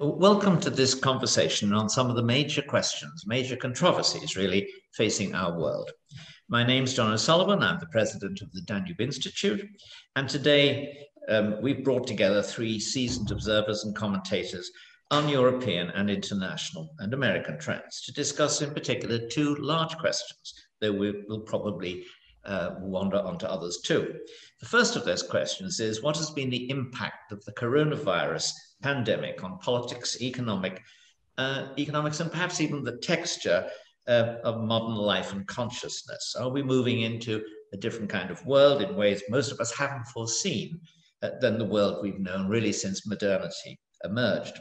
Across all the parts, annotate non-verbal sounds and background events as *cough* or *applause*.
welcome to this conversation on some of the major questions, major controversies really facing our world. My name is John O'Sullivan. I'm the president of the Danube Institute. And today um, we've brought together three seasoned observers and commentators on European and international and American trends to discuss in particular two large questions, though we will probably uh, wander onto others too. The first of those questions is what has been the impact of the coronavirus pandemic on politics, economic, uh, economics, and perhaps even the texture uh, of modern life and consciousness? Are we moving into a different kind of world in ways most of us haven't foreseen uh, than the world we've known really since modernity emerged?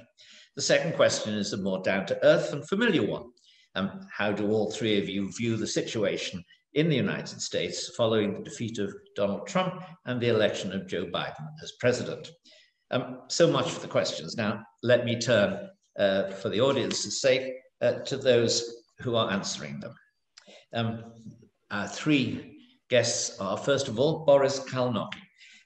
The second question is a more down to earth and familiar one. Um, how do all three of you view the situation in the United States following the defeat of Donald Trump and the election of Joe Biden as president? Um, so much for the questions. Now, let me turn, uh, for the audience's sake, uh, to those who are answering them. Um, our three guests are, first of all, Boris Kálnoky,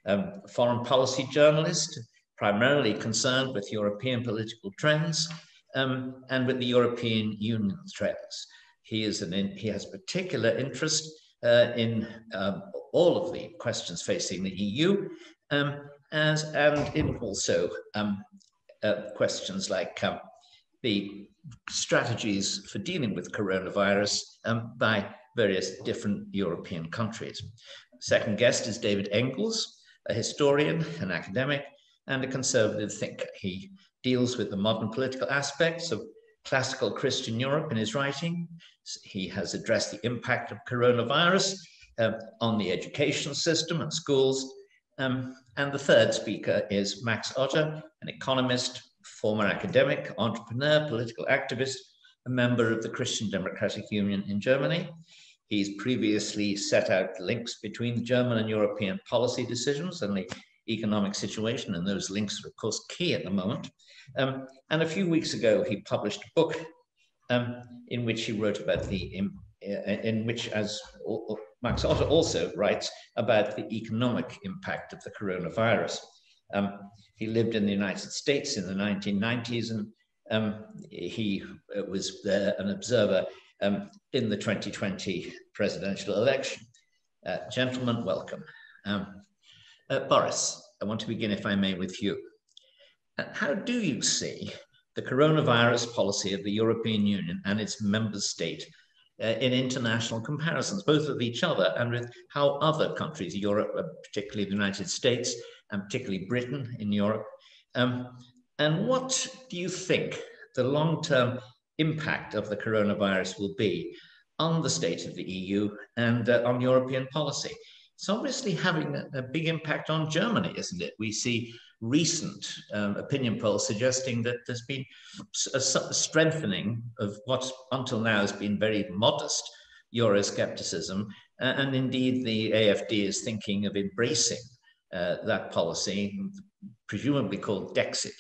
um, foreign policy journalist, primarily concerned with European political trends um, and with the European Union trends. He, is an in, he has particular interest uh, in um, all of the questions facing the EU, um, as, and in also um, uh, questions like um, the strategies for dealing with coronavirus um, by various different European countries. Second guest is David Engels, a historian, an academic, and a conservative thinker. He deals with the modern political aspects of classical Christian Europe in his writing. He has addressed the impact of coronavirus uh, on the education system and schools. Um, and the third speaker is Max Otte, an economist, former academic, entrepreneur, political activist, a member of the Christian Democratic Union in Germany. He's previously set out links between German and European policy decisions and the economic situation, and those links are, of course, key at the moment. Um, and a few weeks ago, he published a book um, in which he wrote about the, in, uh, which, as Max Otte also writes, about the economic impact of the coronavirus. Um, he lived in the United States in the 1990s, and um, he uh, was there an observer um, in the 2020 presidential election. Uh, gentlemen, welcome. Um, uh, Boris, I want to begin, if I may, with you. Uh, how do you see the coronavirus policy of the European Union and its member state uh, in international comparisons, both with each other and with how other countries, Europe, uh, particularly the United States, and particularly Britain in Europe, um, and what do you think the long term impact of the coronavirus will be on the state of the EU and uh, on European policy? it's obviously having a, a, big impact on Germany, isn't it? We see recent um, opinion polls suggesting that there's been a, a, strengthening of what until now has been very modest Euroscepticism. Uh, and indeed, the AFD is thinking of embracing uh, that policy, presumably called Dexit,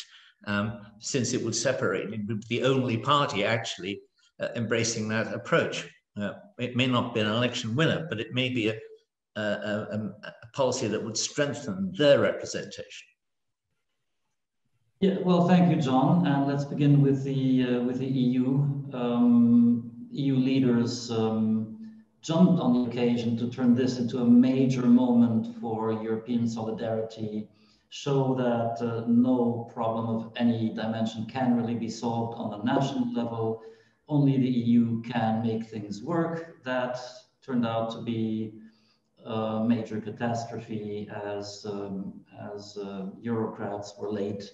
um, since it would separate. It would be the only party actually uh, embracing that approach. Uh, it may not be an election winner, but it may be a, a, a, policy that would strengthen their representation? Yeah, well, thank you, John. And let's begin with the uh, with the EU. Um, EU leaders um, jumped on the occasion to turn this into a major moment for European solidarity, show that uh, no problem of any dimension can really be solved on a national level. Only the EU can make things work. That turned out to be a major catastrophe as, um, as uh, Eurocrats were late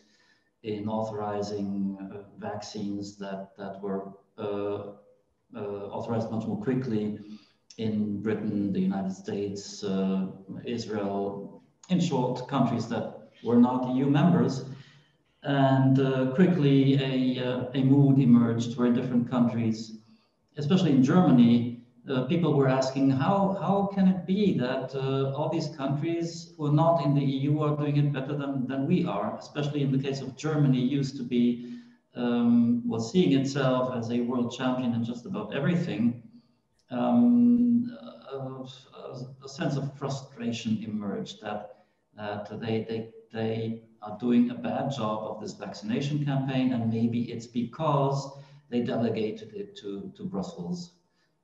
in authorizing uh, vaccines that, that were uh, uh, authorized much more quickly in Britain, the United States, uh, Israel, in short, countries that were not EU members. And uh, quickly a, a mood emerged where different countries, especially in Germany, uh, people were asking how how can it be that uh, all these countries who are not in the EU are doing it better than, than we are, especially in the case of Germany, used to be um, was seeing itself as a world champion in just about everything. Um, a, a, sense of frustration emerged that that they, they, they are doing a bad job of this vaccination campaign, and maybe it's because they delegated it to, to Brussels.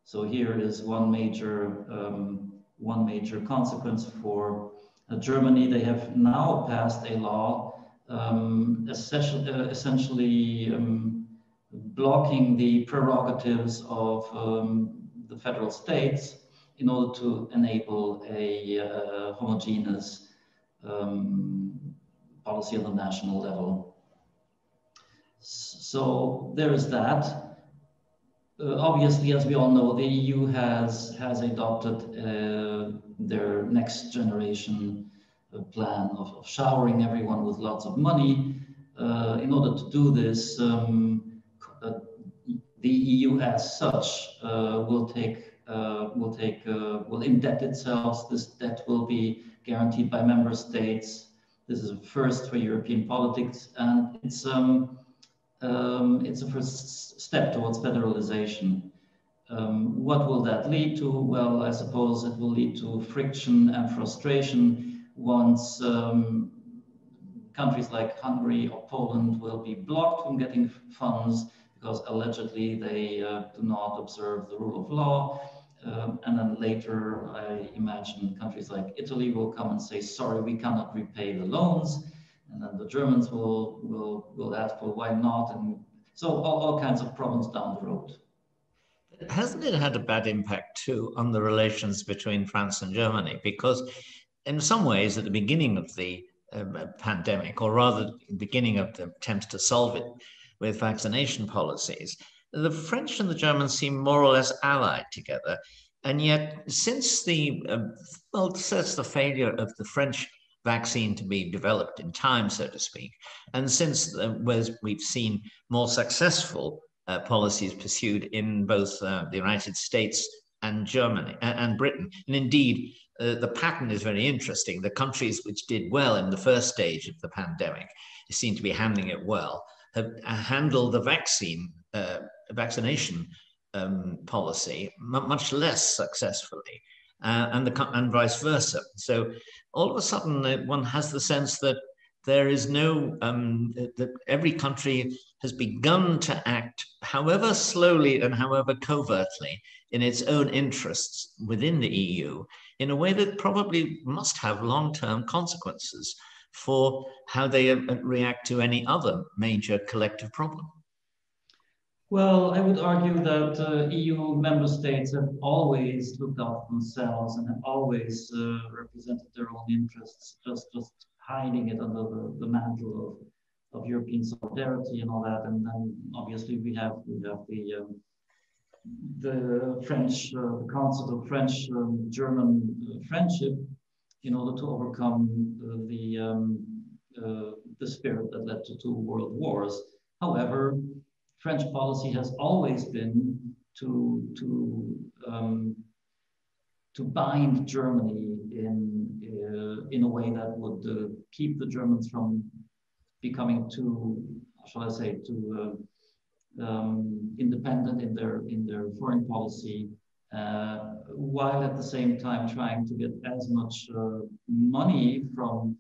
So here is one major, um, one major consequence for uh, Germany. They have now passed a law um, essentially, uh, essentially um, blocking the prerogatives of um, the federal states in order to enable a uh, homogeneous um, policy on the national level. So there is that. Uh, obviously, as we all know, the EU has has adopted uh, their next generation uh, plan of, of, showering everyone with lots of money. Uh, in order to do this, um, uh, the EU as such uh, will take will take will indebt itself. This debt will be guaranteed by member states. This is a first for European politics, and it's um, um, it's a first step towards federalization. Um, what will that lead to? Well, I suppose it will lead to friction and frustration once um, countries like Hungary or Poland will be blocked from getting funds because allegedly they uh, do not observe the rule of law. Um, and then later, I imagine countries like Italy will come and say, sorry, we cannot repay the loans. And then the Germans will, will, will ask, well, why not? And so all, all kinds of problems down the road. Hasn't it had a bad impact too on the relations between France and Germany? Because in some ways, at the beginning of the um, pandemic, or rather, the beginning of the attempts to solve it with vaccination policies, the French and the Germans seem more or less allied together. And yet, since the, uh, well, since the failure of the French vaccine to be developed in time, so to speak, and since uh, we've seen more successful uh, policies pursued in both uh, the United States and Germany and Britain, and indeed, uh, the pattern is very interesting. The countries which did well in the first stage of the pandemic seem to be handling it well, have handled the vaccine uh, vaccination um, policy much less successfully, uh, and, the, and vice versa. So all of a sudden, uh, one has the sense that there is no um, that every country has begun to act, however slowly and however covertly, in its own interests within the EU in a way that probably must have long-term consequences for how they uh, react to any other major collective problem. Well, I would argue that uh, EU member states have always looked out for themselves and have always uh, represented their own interests, just just hiding it under the, the mantle of, of European solidarity and all that. And then obviously we have we have the um, the French uh, the concept of French um, German uh, friendship in order to overcome the um, uh, the spirit that led to two world wars. However, French policy has always been to to um, to bind Germany in uh, in a way that would uh, keep the Germans from becoming too, shall I say, too uh, um, independent in their in their foreign policy, uh, while at the same time trying to get as much uh, money from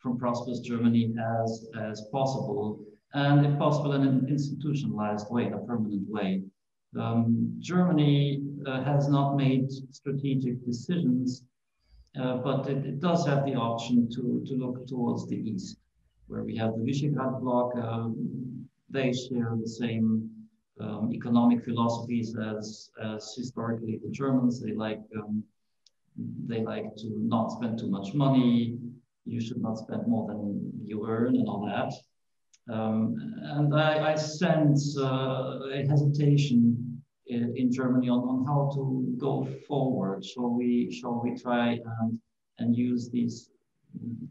from prosperous Germany as as possible and if possible in an institutionalized way, a permanent way. Um, Germany uh, has not made strategic decisions, uh, but it, it, does have the option to, to look towards the east, where we have the Visegrad bloc. Um, they share the same um, economic philosophies as, as historically the Germans. They like um, they like to not spend too much money. You should not spend more than you earn and all that. Um, and I, I sense uh, a hesitation in, in, Germany on, on how to go forward. Shall we, shall we try and, and use these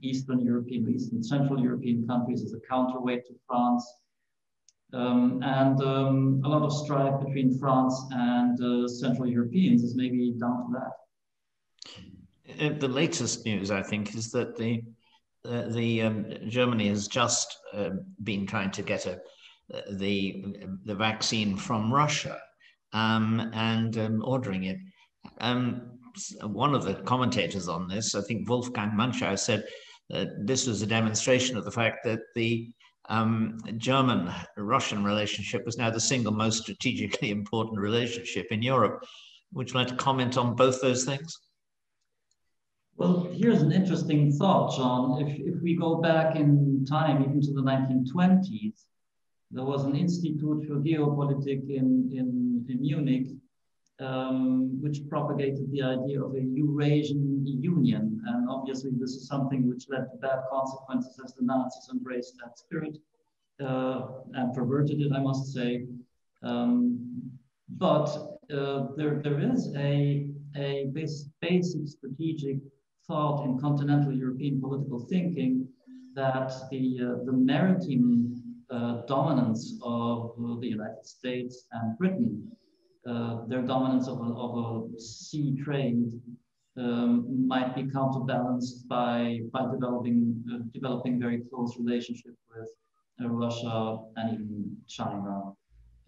Eastern European, Eastern Central European countries as a counterweight to France? Um, and um, a lot of strife between France and uh, Central Europeans is maybe down to that. Uh, the latest news, I think, is that the uh, the um, Germany has just uh, been trying to get a, the the vaccine from Russia um, and um, ordering it. Um, one of the commentators on this, I think Wolfgang Münchau, said uh, this was a demonstration of the fact that the um, German Russian relationship is now the single most strategically *laughs* important relationship in Europe. Would you like to comment on both those things? Well, here's an interesting thought, John. If, if we go back in time, even to the 1920s, there was an Institute for geopolitics in, in, in Munich, um, which propagated the idea of a Eurasian Union. And obviously, this is something which led to bad consequences as the Nazis embraced that spirit uh, and perverted it, I must say. Um, but uh, there, there is a, a basic strategic thought in continental European political thinking that the, uh, the maritime uh, dominance of uh, the United States and Britain, uh, their dominance of a, of a sea trade um, might be counterbalanced by, by developing, uh, developing very close relationship with Russia and even China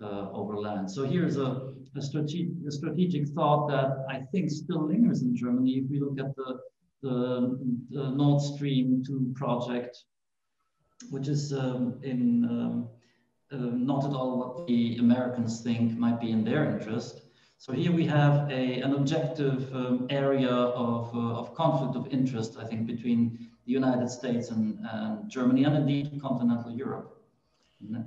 uh, over land. So here's a, a, strate a strategic thought that I think still lingers in Germany if we look at the the, the Nord Stream 2 project, which is um, in um, uh, not at all what the Americans think might be in their interest. So here we have a, an objective um, area of, uh, of conflict of interest, I think, between the United States and, and Germany and indeed continental Europe.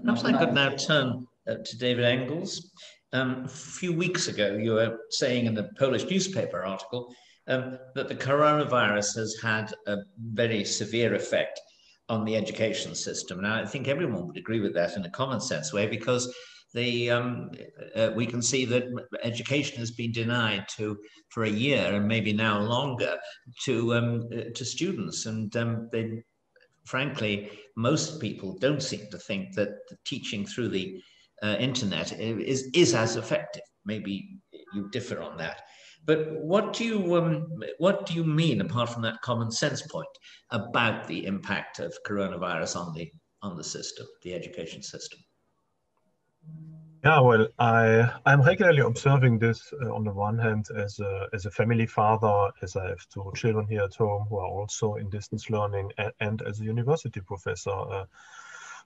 Perhaps I could now turn uh, to David Engels. Um, a few weeks ago, you were saying in the Polish newspaper article um, that the coronavirus has had a very severe effect on the education system. Now, I think everyone would agree with that in a common sense way because the um, uh, we can see that education has been denied to for a year and maybe now longer to um, uh, to students, and um, they, frankly, most people don't seem to think that teaching through the uh, internet is is as effective. Maybe you differ on that. But what do you um, what do you mean, apart from that common sense point, about the impact of coronavirus on the on the system, the education system? Yeah, well, I I'm regularly observing this uh, on the one hand as a as a family father, as I have two children here at home who are also in distance learning, and, and as a university professor. Uh,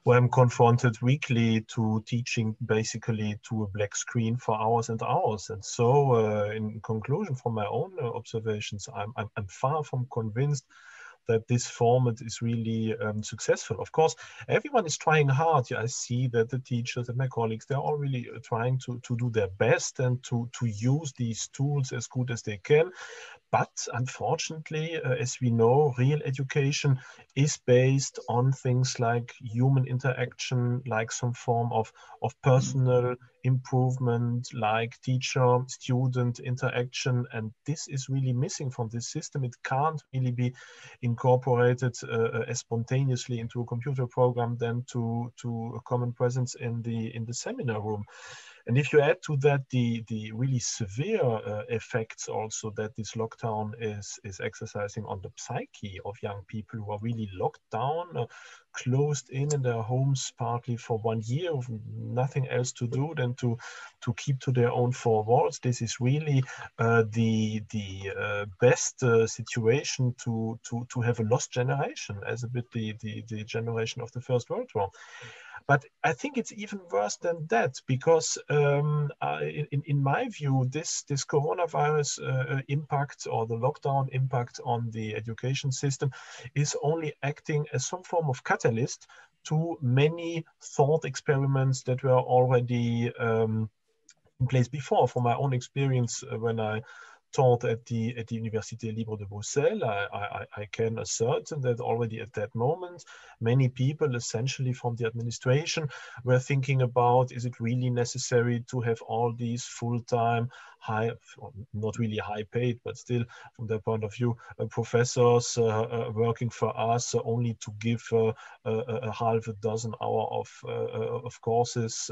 where I'm confronted weekly to teaching basically to a black screen for hours and hours. And so, uh, in conclusion, from my own uh, observations, I'm, I'm, I'm far from convinced that this format is really um, successful. Of course, everyone is trying hard. Yeah, I see that the teachers and my colleagues, they're all really uh, trying to, to do their best and to, to use these tools as good as they can. But unfortunately, uh, as we know, real education is based on things like human interaction, like some form of, of personal improvement, like teacher student interaction. And this is really missing from this system. It can't really be incorporated uh, uh as spontaneously into a computer program than to, to a common presence in the, in the seminar room. And if you add to that the, the really severe uh, effects also that this lockdown is, is exercising on the psyche of young people who are really locked down, uh, closed in in their homes partly for one year nothing else to do than to, to keep to their own four walls. This is really uh, the, the uh, best uh, situation to, to, to have a lost generation as a bit the, the, the generation of the First World War. But I think it's even worse than that because, um, uh, in, in my view, this, this coronavirus uh, uh, impact or the lockdown impact on the education system is only acting as some form of catalyst to many thought experiments that were already um, in place before. From my own experience, uh, when I taught at the at the Université Libre de Bruxelles, I, I, I, can assert that already at that moment, many people, essentially from the administration, were thinking about: is it really necessary to have all these full-time, high, not really high paid, but still, from their point of view, uh, professors uh, uh, working for us uh, only to give uh, uh, a, half a dozen hour of of courses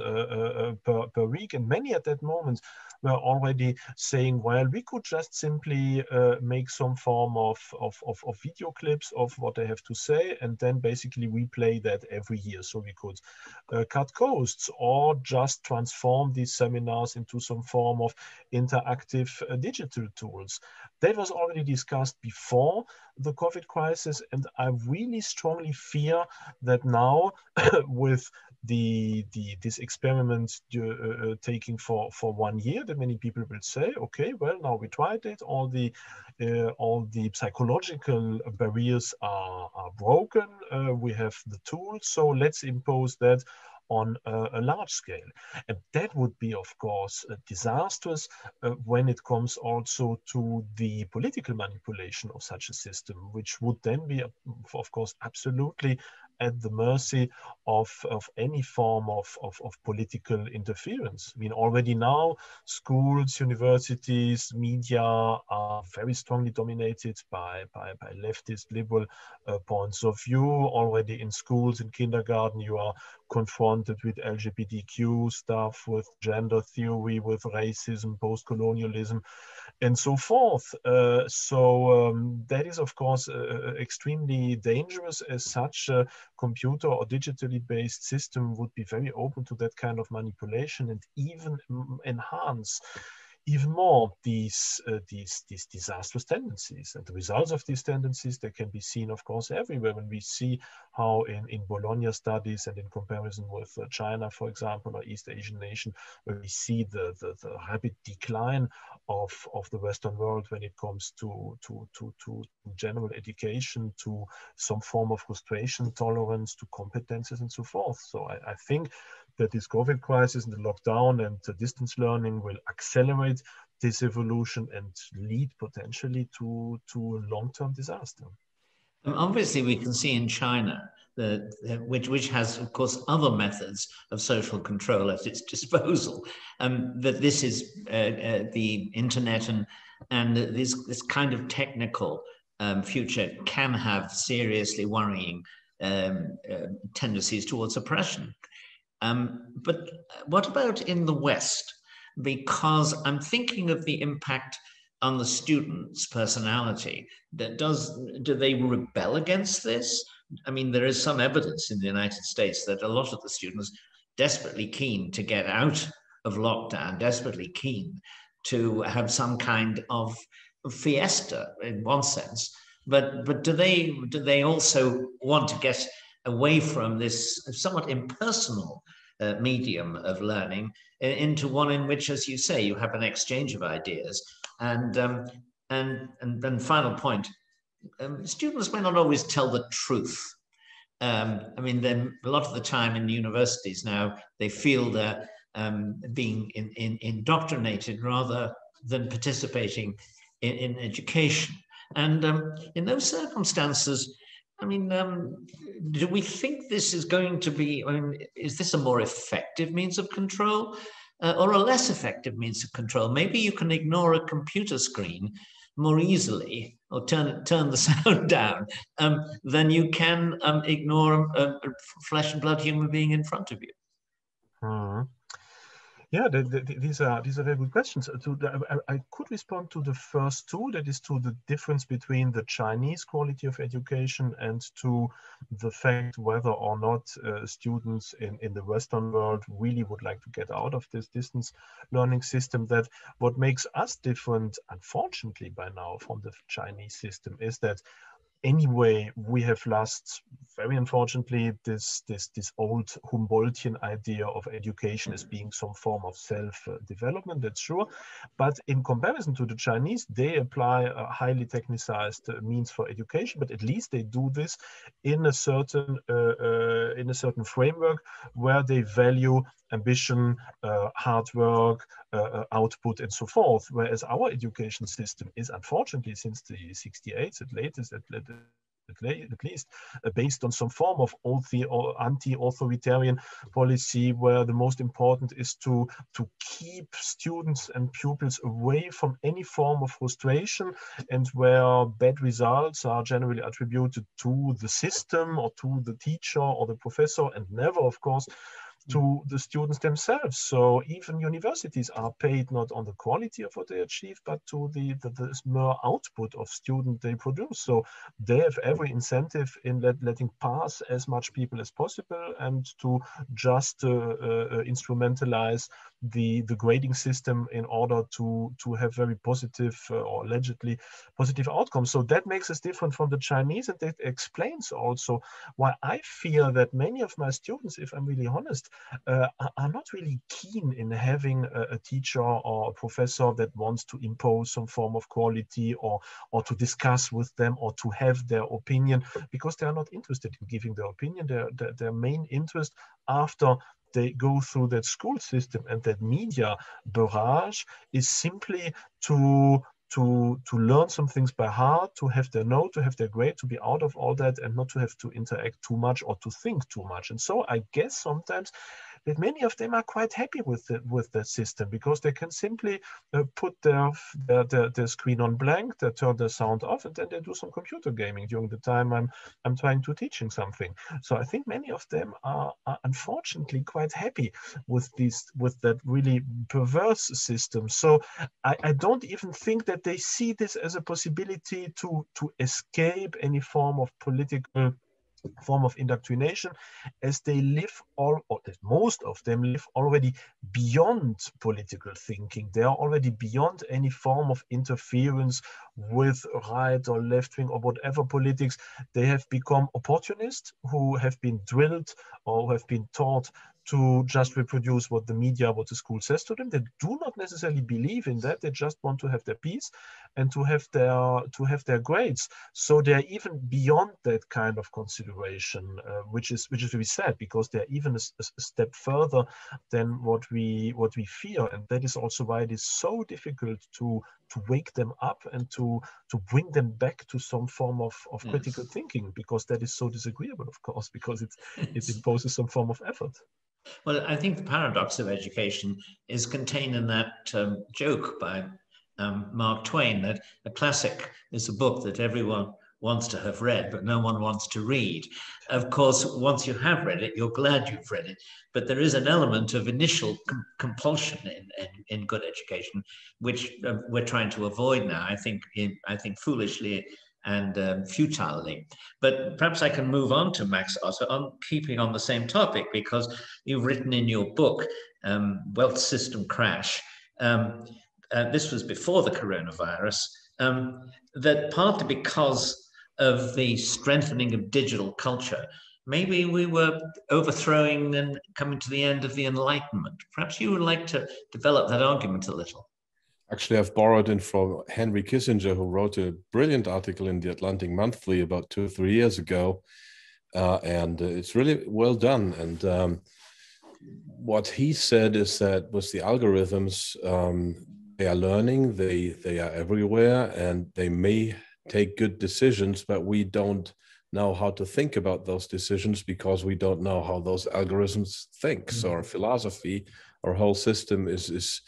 per per week, and many at that moment were already saying, well, we could just simply make some form of, of, of, of, video clips of what they have to say, and then basically replay that every year. So we could uh, cut costs or just transform these seminars into some form of interactive uh, digital tools. That was already discussed before the COVID crisis, and I really strongly fear that now *coughs* with the, the this experiment uh, uh, taking for for one year that many people will say okay well now we tried it all the uh, all the psychological barriers are, are broken uh, we have the tools so let's impose that on a, a, large scale. And that would be, of course, uh, disastrous uh, when it comes also to the political manipulation of such a system, which would then be, of course, absolutely at the mercy of, of any form of, of, of, political interference. I mean, already now, schools, universities, media are very strongly dominated by, by, by leftist liberal uh, points of view. Already in schools, in kindergarten, you are confronted with LGBTQ stuff, with gender theory, with racism, post-colonialism, and so forth. Uh, so um, that is, of course, uh, uh extremely dangerous as such a computer or digitally based system would be very open to that kind of manipulation and even enhance even more these, uh, these, these disastrous tendencies. And the results of these tendencies, they can be seen, of course, everywhere. When we see how in, in Bologna studies and in comparison with uh, China, for example, or East Asian nation, where we see the, the, the, rapid decline of, of the Western world when it comes to, to, to, to general education, to some form of frustration tolerance, to competences and so forth. So I, I think that this COVID crisis and the lockdown and the distance learning will accelerate this evolution and lead potentially to, to a long-term disaster. Um, obviously, we can see in China which, which has, of course, other methods of social control at its disposal, um, that this is uh, uh, the internet and, and this, this kind of technical um, future can have seriously worrying um, uh, tendencies towards oppression. Um, but what about in the West? Because I'm thinking of the impact on the student's personality. That does do they rebel against this? I mean, there is some evidence in the United States that a lot of the students desperately keen to get out of lockdown, desperately keen to have some kind of fiesta in one sense. But but do they do they also want to get away from this somewhat impersonal uh, medium of learning into one in which, as you say, you have an exchange of ideas. And um, and and then final point, um, students may not always tell the truth. Um, I mean, then a lot of the time in universities now, they feel they're um, being in, in, indoctrinated rather than participating in, in education. And um, in those circumstances, I mean, um, do we think this is going to be, I mean, is this a more effective means of control uh, or a less effective means of control? Maybe you can ignore a computer screen more easily or turn turn the *laughs* sound down um, than you can um, ignore a, a, flesh and blood human being in front of you. Hmm. Yeah, the, the, these are these are very good questions. To the, I, I, could respond to the first two, that is to the difference between the Chinese quality of education and to the fact whether or not uh, students in, in the Western world really would like to get out of this distance learning system. That what makes us different, unfortunately, by now from the Chinese system is that anyway, we have lost, very unfortunately, this this this old Humboldtian idea of education as being some form of self-development. That's sure, but in comparison to the Chinese, they apply a highly technicized means for education. But at least they do this in a certain uh, uh, in a certain framework where they value ambition, uh, hard work, uh, uh, output, and so forth. Whereas our education system is unfortunately since the 68s at latest, at, at, at least uh, based on some form of anti-authoritarian policy where the most important is to to keep students and pupils away from any form of frustration and where bad results are generally attributed to the system or to the teacher or the professor and never of course to the students themselves. So even universities are paid not on the quality of what they achieve, but to the, the, the mere output of student they produce. So they have every incentive in let, letting pass as much people as possible and to just uh, uh, instrumentalize the the grading system in order to to have very positive uh, or allegedly positive outcomes. So that makes us different from the Chinese, and that explains also why I feel that many of my students, if I'm really honest, uh, are not really keen in having a, a, teacher or a professor that wants to impose some form of quality or or to discuss with them or to have their opinion because they are not interested in giving their opinion. Their their, their main interest after they go through that school system and that media barrage is simply to to to learn some things by heart, to have their note, to have their grade, to be out of all that, and not to have to interact too much or to think too much. And so I guess sometimes that many of them are quite happy with the, with the system because they can simply uh, put their, their, their, their, screen on blank, they turn the sound off, and then they do some computer gaming during the time I'm, I'm trying to teaching something. So I think many of them are, are unfortunately quite happy with this, with that really perverse system. So I, I don't even think that they see this as a possibility to, to escape any form of political form of indoctrination as they live all or that most of them live already beyond political thinking. They are already beyond any form of interference with right or left wing or whatever politics. They have become opportunists who have been drilled or have been taught to just reproduce what the media, what the school says to them. They do not necessarily believe in that. They just want to have their peace and to have their to have their grades. So they're even beyond that kind of consideration, uh, which is which is very sad because they're even a, a, step further than what we what we fear, and that is also why it is so difficult to to wake them up and to to bring them back to some form of, of yes. critical thinking because that is so disagreeable, of course, *laughs* because it it imposes some form of effort. Well, I think the paradox of education is contained in that um, joke by um, Mark Twain that a classic is a book that everyone wants to have read, but no one wants to read. Of course, once you have read it, you're glad you've read it. But there is an element of initial com- compulsion in, in, in, good education, which uh, we're trying to avoid now. I think, in, I think foolishly and um, futilely. But perhaps I can move on to Max Otte on keeping on the same topic because you've written in your book, um, Weltsystemcrash. Um, uh, this was before the coronavirus, um, that partly because of the strengthening of digital culture, maybe we were overthrowing and coming to the end of the Enlightenment. Perhaps you would like to develop that argument a little. Actually, I've borrowed it from Henry Kissinger, who wrote a brilliant article in the Atlantic Monthly about two or three years ago. Uh, and uh, it's really well done. And um, what he said is that with the algorithms, um, they are learning, they, they are everywhere, and they may take good decisions, but we don't know how to think about those decisions because we don't know how those algorithms think. Mm-hmm. So our philosophy, our whole system is, is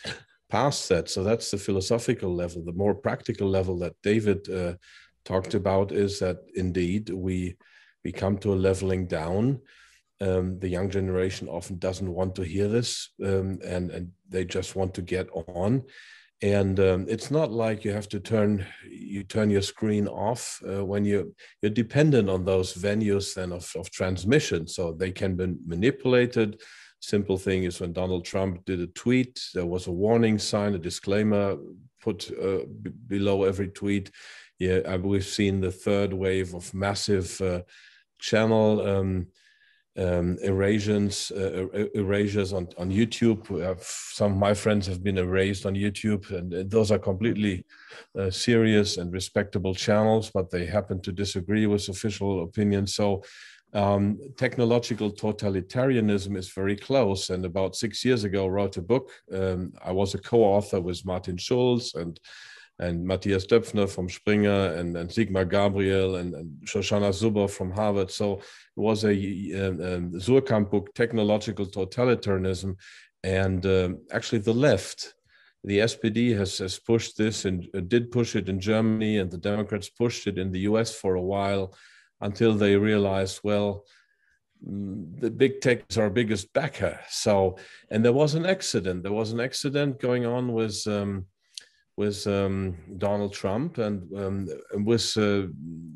past that. So that's the philosophical level. The more practical level that David uh, talked about is that indeed we we come to a leveling down. Um, the young generation often doesn't want to hear this, um, and and they just want to get on. And um, it's not like you have to turn you turn your screen off uh, when you you're dependent on those venues then of, of transmission, so they can be manipulated simple thing is when Donald Trump did a tweet, there was a warning sign, a disclaimer put uh, below every tweet. Yeah, we've seen the third wave of massive uh, channel um, um, erasures, uh, er, erasures on, on YouTube. Have, some of my friends have been erased on YouTube, and those are completely uh, serious and respectable channels, but they happen to disagree with official opinion. So um, technological totalitarianism is very close. And about six years ago, wrote a book. Um, I was a co-author with Martin Schulz and and Matthias Döpfner from Springer and, and Sigmar Gabriel and, and Shoshana Zuboff from Harvard. So it was a, a, a Suhrkamp book, Technological Totalitarianism. And um, actually the left, the SPD has, has pushed this and uh, did push it in Germany and the Democrats pushed it in the US for a while until they realized, well, mm, the big tech is our biggest backer. So, and there was an accident. There was an accident going on with um, with um, Donald Trump and um, with, uh,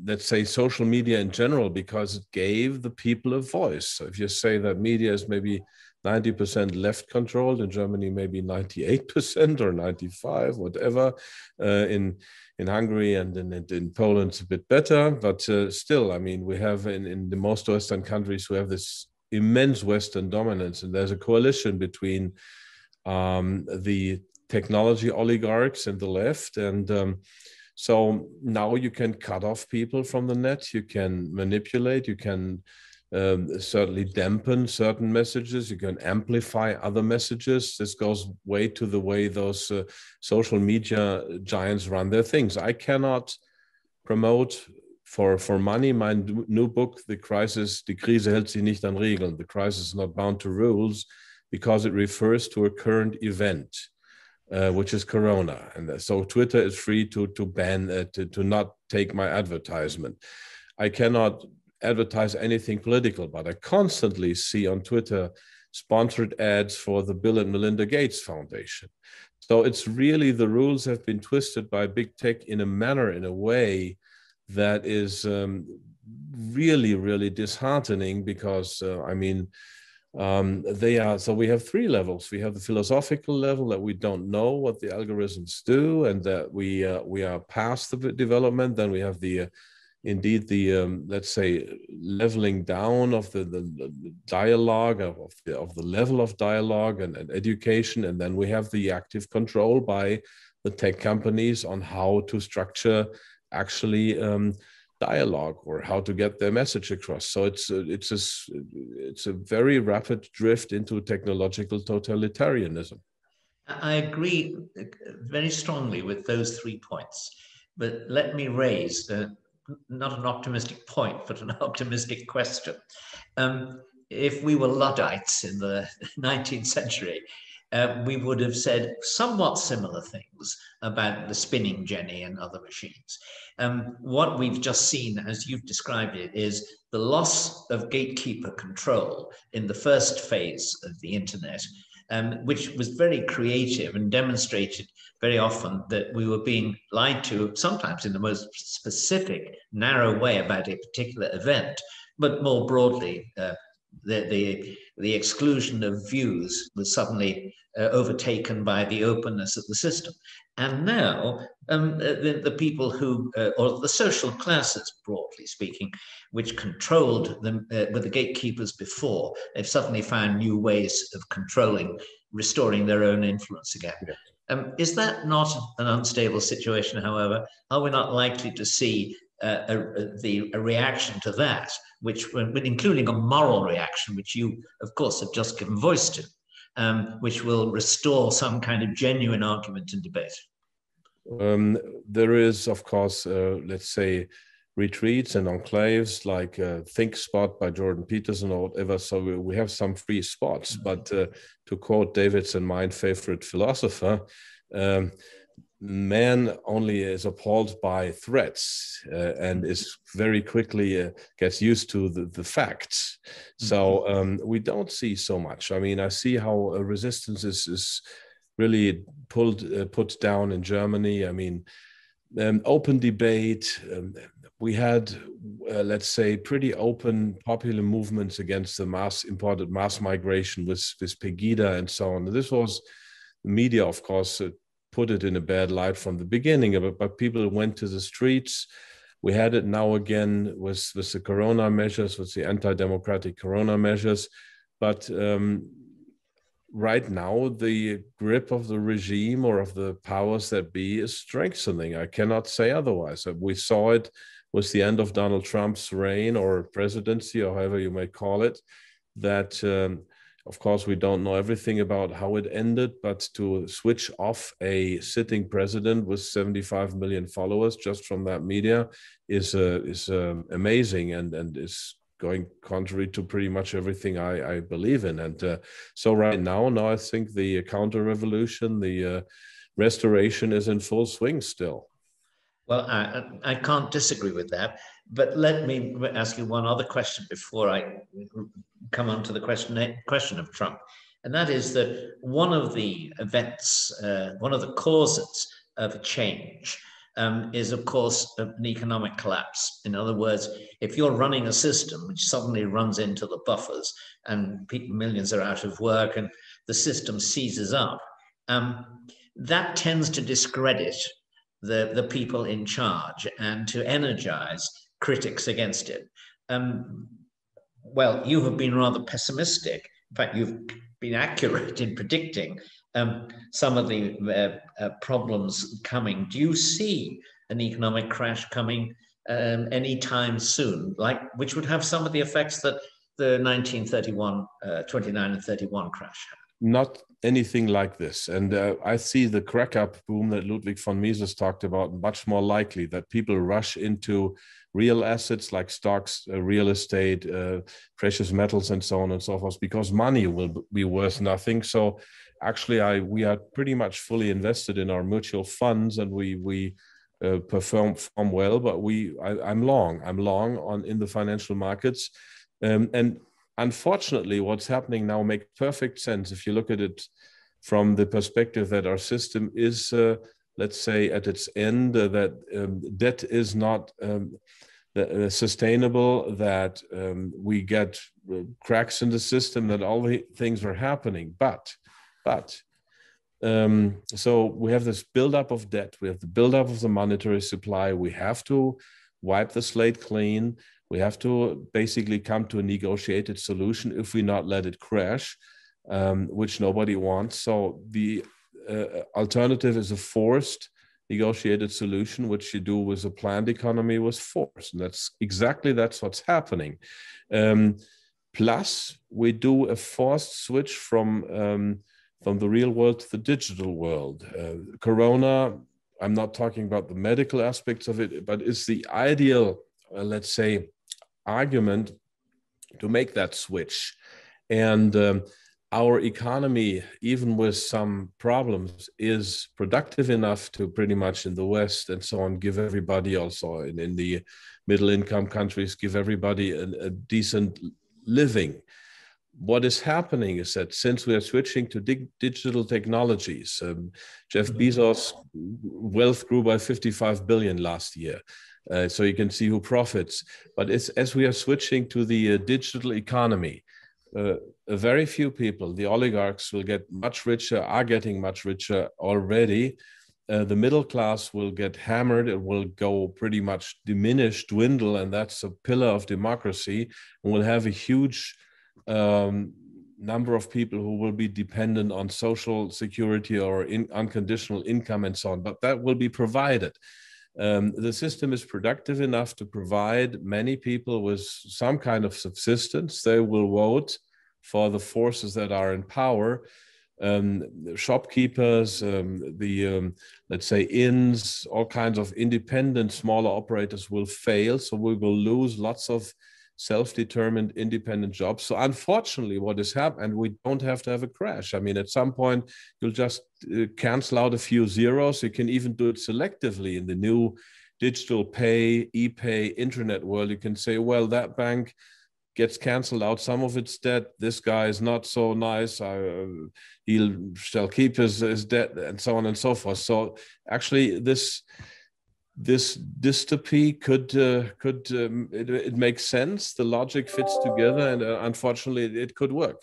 let's say, social media in general, because it gave the people a voice. So if you say that media is maybe 90% left controlled in Germany, maybe 98% or 95, whatever. Uh, in in Hungary and in, in Poland, it's a bit better, but uh, still, I mean, we have in, in the most Western countries, we have this immense Western dominance, and there's a coalition between um, the technology oligarchs and the left, and um, so now you can cut off people from the net, you can manipulate, you can um, certainly dampen certain messages. You can amplify other messages. This goes way to the way those uh, social media giants run their things. I cannot promote for, for money my new book, The Crisis, Die Krise hält sich nicht an Regeln. The crisis is not bound to rules because it refers to a current event. Uh, which is Corona, and so Twitter is free to to ban uh, to to not take my advertisement. I cannot advertise anything political, but I constantly see on Twitter sponsored ads for the Bill and Melinda Gates Foundation. So it's really the rules have been twisted by big tech in a manner, in a way that is um, really, really disheartening because, uh, I mean, um, they are so we have three levels. We have the philosophical level that we don't know what the algorithms do and that we uh, we are past the development. Then we have the uh, indeed the um, let's say leveling down of the, the, the dialogue of, of, the, of the level of dialogue and, and, education. And then we have the active control by the tech companies on how to structure actually um, dialogue or how to get their message across. So it's a, it's a, it's a very rapid drift into technological totalitarianism. I agree very strongly with those three points. But let me raise uh, not an optimistic point, but an *laughs* optimistic question. Um, if we were Luddites in the *laughs* 19th century, uh, we would have said somewhat similar things about the spinning jenny and other machines. Um, what we've just seen, as you've described it, is the loss of gatekeeper control in the first phase of the internet um, which was very creative and demonstrated very often that we were being lied to, sometimes in the most specific, narrow way about a particular event, but more broadly, uh, the, the, the exclusion of views was suddenly uh, overtaken by the openness of the system. And now, um, the, the, people who, uh, or the social classes, broadly speaking, which controlled them uh, with the gatekeepers before, they've suddenly found new ways of controlling, restoring their own influence again. Yeah. Um, is that not an unstable situation, however? Are we not likely to see uh, a, a, the, a reaction to that, which, including a moral reaction, which you, of course, have just given voice to, um, which will restore some kind of genuine argument and debate? Um, there is, of course, uh, let's say, retreats and enclaves like uh, Think Spot by Jordan Peterson or whatever. So we, have some free spots. But uh, to quote Davidson, my favorite philosopher, um, man only is appalled by threats uh, and is very quickly uh, gets used to the, the facts. So mm-hmm. um, we don't see so much. I mean, I see how resistance is, is really pulled uh, put down in Germany. I mean, um, open debate. Um, we had, uh, let's say, pretty open popular movements against the mass imported mass migration with with Pegida and so on. this was media, of course, uh, put it in a bad light from the beginning it, but people went to the streets. We had it now again with, with the corona measures, with the anti democratic corona measures. But um, right now, the grip of the regime or of the powers that be is strengthening. I cannot say otherwise. We saw it with the end of Donald Trump's reign or presidency, or however you may call it, that um, of course, we don't know everything about how it ended, but to switch off a sitting president with 75 million followers just from that media is uh, is uh, amazing and and is going contrary to pretty much everything I, I believe in. And uh, so right now, now I think the counter revolution, the uh, restoration is in full swing still. Well, I, I can't disagree with that. But let me ask you one other question before I come on to the question, question of Trump. And that is that one of the events, uh, one of the causes of change um, is, of course, an economic collapse. In other words, if you're running a system which suddenly runs into the buffers and people, millions are out of work and the system seizes up, um, that tends to discredit the, the people in charge and to energize critics against it. Um, well, you have been rather pessimistic. In fact, you've been accurate in predicting um, some of the uh, uh, problems coming. Do you see an economic crash coming um, anytime soon, like which would have some of the effects that the 1931, uh, 29 and 31 crash had? Not anything like this. And uh, I see the crack up boom that Ludwig von Mises talked about much more likely that people rush into real assets like stocks, uh, real estate, uh, precious metals, and so on and so forth, because money will be worth nothing. So actually, I we are pretty much fully invested in our mutual funds, and we we uh, perform, perform well. But we I, am long. I'm long on in the financial markets, um, and unfortunately, what's happening now makes perfect sense if you look at it from the perspective that our system is. Uh, let's say at its end uh, that um, debt is not um, uh, sustainable, that um, we get uh, cracks in the system, that all the things are happening. But, but, um, so we have this buildup of debt, we have the buildup of the monetary supply. We have to wipe the slate clean. We have to basically come to a negotiated solution if we not let it crash, um, which nobody wants. So the uh, alternative is a forced negotiated solution, which you do with a planned economy was forced. And that's exactly that's what's happening. Um, plus, we do a forced switch from um, from the real world to the digital world. Uh, corona, I'm not talking about the medical aspects of it, but it's the ideal, uh, let's say, argument to make that switch. And um, our economy, even with some problems, is productive enough to pretty much in the West and so on give everybody also in, in the middle income countries give everybody a, a decent living. What is happening is that since we are switching to dig, digital technologies, um, Jeff mm-hmm. Bezos' wealth grew by 55 billion last year. Uh, so you can see who profits. But as we are switching to the uh, digital economy, uh, very few people, the oligarchs, will get much richer, are getting much richer already. Uh, the middle class will get hammered, it will go pretty much diminish, dwindle, and that's a pillar of democracy. And we'll have a huge um, number of people who will be dependent on social security or in, unconditional income and so on, but that will be provided. Um, the system is productive enough to provide many people with some kind of subsistence. They will vote for the forces that are in power. Um, shopkeepers, um, the um, let's say inns, all kinds of independent smaller operators will fail. So we will lose lots of self-determined independent jobs. So unfortunately, what is happening, and we don't have to have a crash. I mean, at some point, you'll just uh, cancel out a few zeros. You can even do it selectively in the new digital pay, e-pay, internet world. You can say, well, that bank gets canceled out. Some of its debt. This guy is not so nice. I, uh, he shall keep his, his debt, and so on and so forth. So actually, this this dystopy could uh, could um, it, it, makes sense. The logic fits together and uh, unfortunately it could work.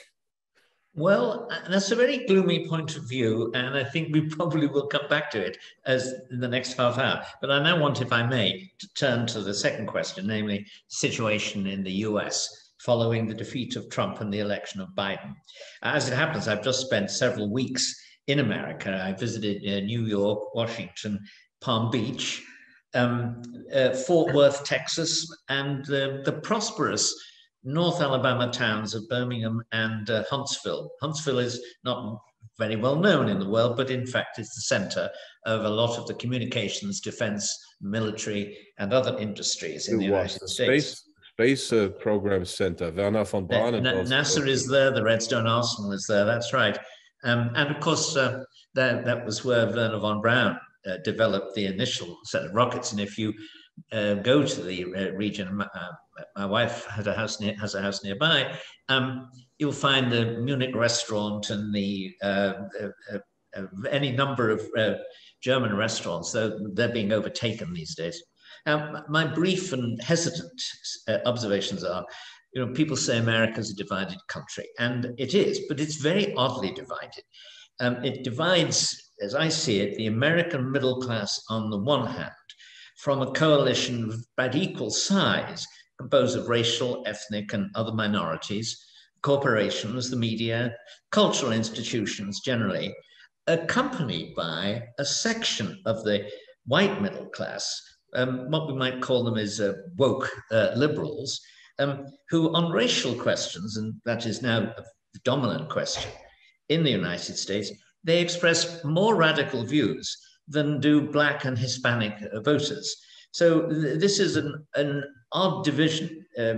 Well that's a very gloomy point of view and i think we *laughs* probably will come back to it as in the next half hour. But i now want if i may to turn to the second question namely situation in the us following the defeat of trump and the election of biden. As it happens i've just spent several weeks in america. I visited uh, new york washington palm beach um, uh, Fort Worth, Texas, and uh, the prosperous North Alabama towns of Birmingham and uh, Huntsville. Huntsville is not very well known in the world, but in fact is the center of a lot of the communications, defense, military, and other industries in it the United the States. Space, space uh, Program Center, Wernher von Braun. NASA is there, the Redstone Arsenal is there, that's right. Um, and of course, uh, that, that was where Wernher von Braun uh, developed the initial set of rockets. And if you uh, go to the uh, region, uh, my wife has a house near, has a house nearby. Um, you'll find the Munich restaurant and the uh, any number of German restaurants, though they're being overtaken these days. Now, my brief and hesitant observations are, you know, people say America's a divided country, and it is, but it's very oddly divided. Um, it divides, as I see it, the American middle class on the one hand from a coalition of about equal size, composed of racial, ethnic, and other minorities, corporations, the media, cultural institutions generally, accompanied by a section of the white middle class, um, what we might call them is uh, woke uh, liberals, um, who on racial questions, and that is now the dominant question in the United States, they express more radical views than do black and Hispanic uh, voters. So th this is an, an odd division uh,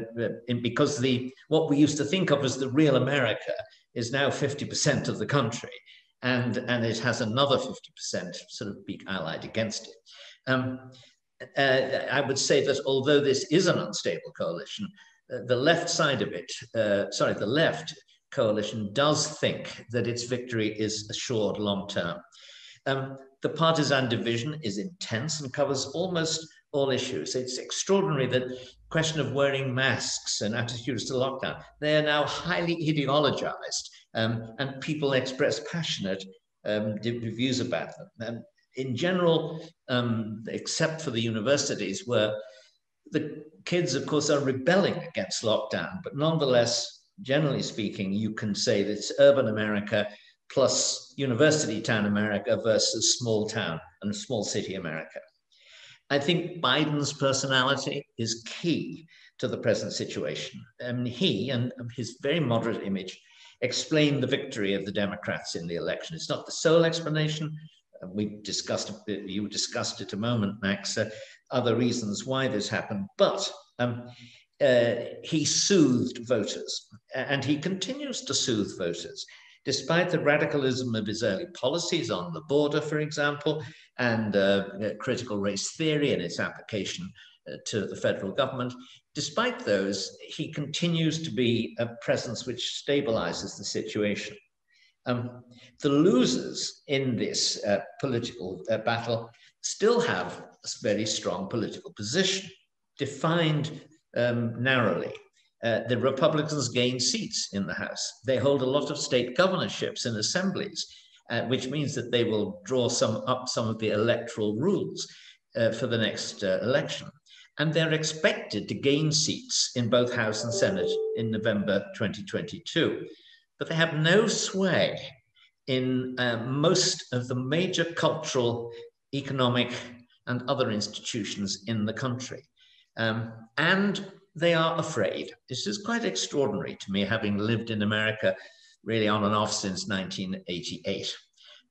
in, because the what we used to think of as the real America is now 50% of the country, and, and it has another 50% sort of being allied against it. Um, uh, I would say that although this is an unstable coalition, uh, the left side of it, uh, sorry, the left coalition does think that its victory is assured long term. Um, the partisan division is intense and covers almost all issues. It's extraordinary that question of wearing masks and attitudes to lockdown, they are now highly ideologized um, and people express passionate um, views about them. And in general, um, except for the universities where the kids, of course, are rebelling against lockdown, but nonetheless, generally speaking, you can say that it's urban America plus university town America versus small town and small city America. I think Biden's personality is key to the present situation. And he and his very moderate image explain the victory of the Democrats in the election. It's not the sole explanation. We discussed you discussed it a moment, Max, uh, other reasons why this happened, but um, uh, he soothed voters and he continues to soothe voters. Despite the radicalism of his early policies on the border, for example, and uh, critical race theory and its application uh, to the federal government, despite those, he continues to be a presence which stabilizes the situation. Um, the losers in this uh, political uh, battle still have a very strong political position, defined um, narrowly. Uh, the Republicans gain seats in the House. They hold a lot of state governorships and assemblies, uh, which means that they will draw some up some of the electoral rules uh, for the next uh, election. And they're expected to gain seats in both House and Senate in November 2022. But they have no sway in uh, most of the major cultural, economic, and other institutions in the country. Um, and they are afraid. This is quite extraordinary to me, having lived in America really on and off since 1988.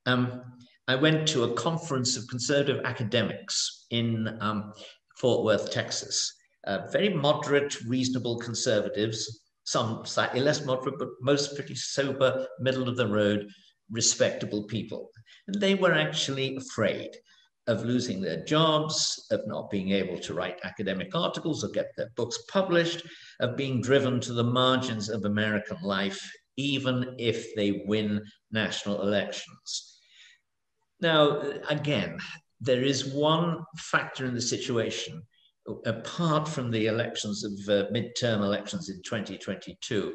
Um, I went to a conference of conservative academics in um, Fort Worth, Texas. Uh, very moderate, reasonable conservatives, some slightly less moderate, but most pretty sober, middle of the road, respectable people. And they were actually afraid of losing their jobs, of not being able to write academic articles or get their books published, of being driven to the margins of American life, even if they win national elections. Now, again, there is one factor in the situation, apart from the elections of uh, midterm elections in 2022,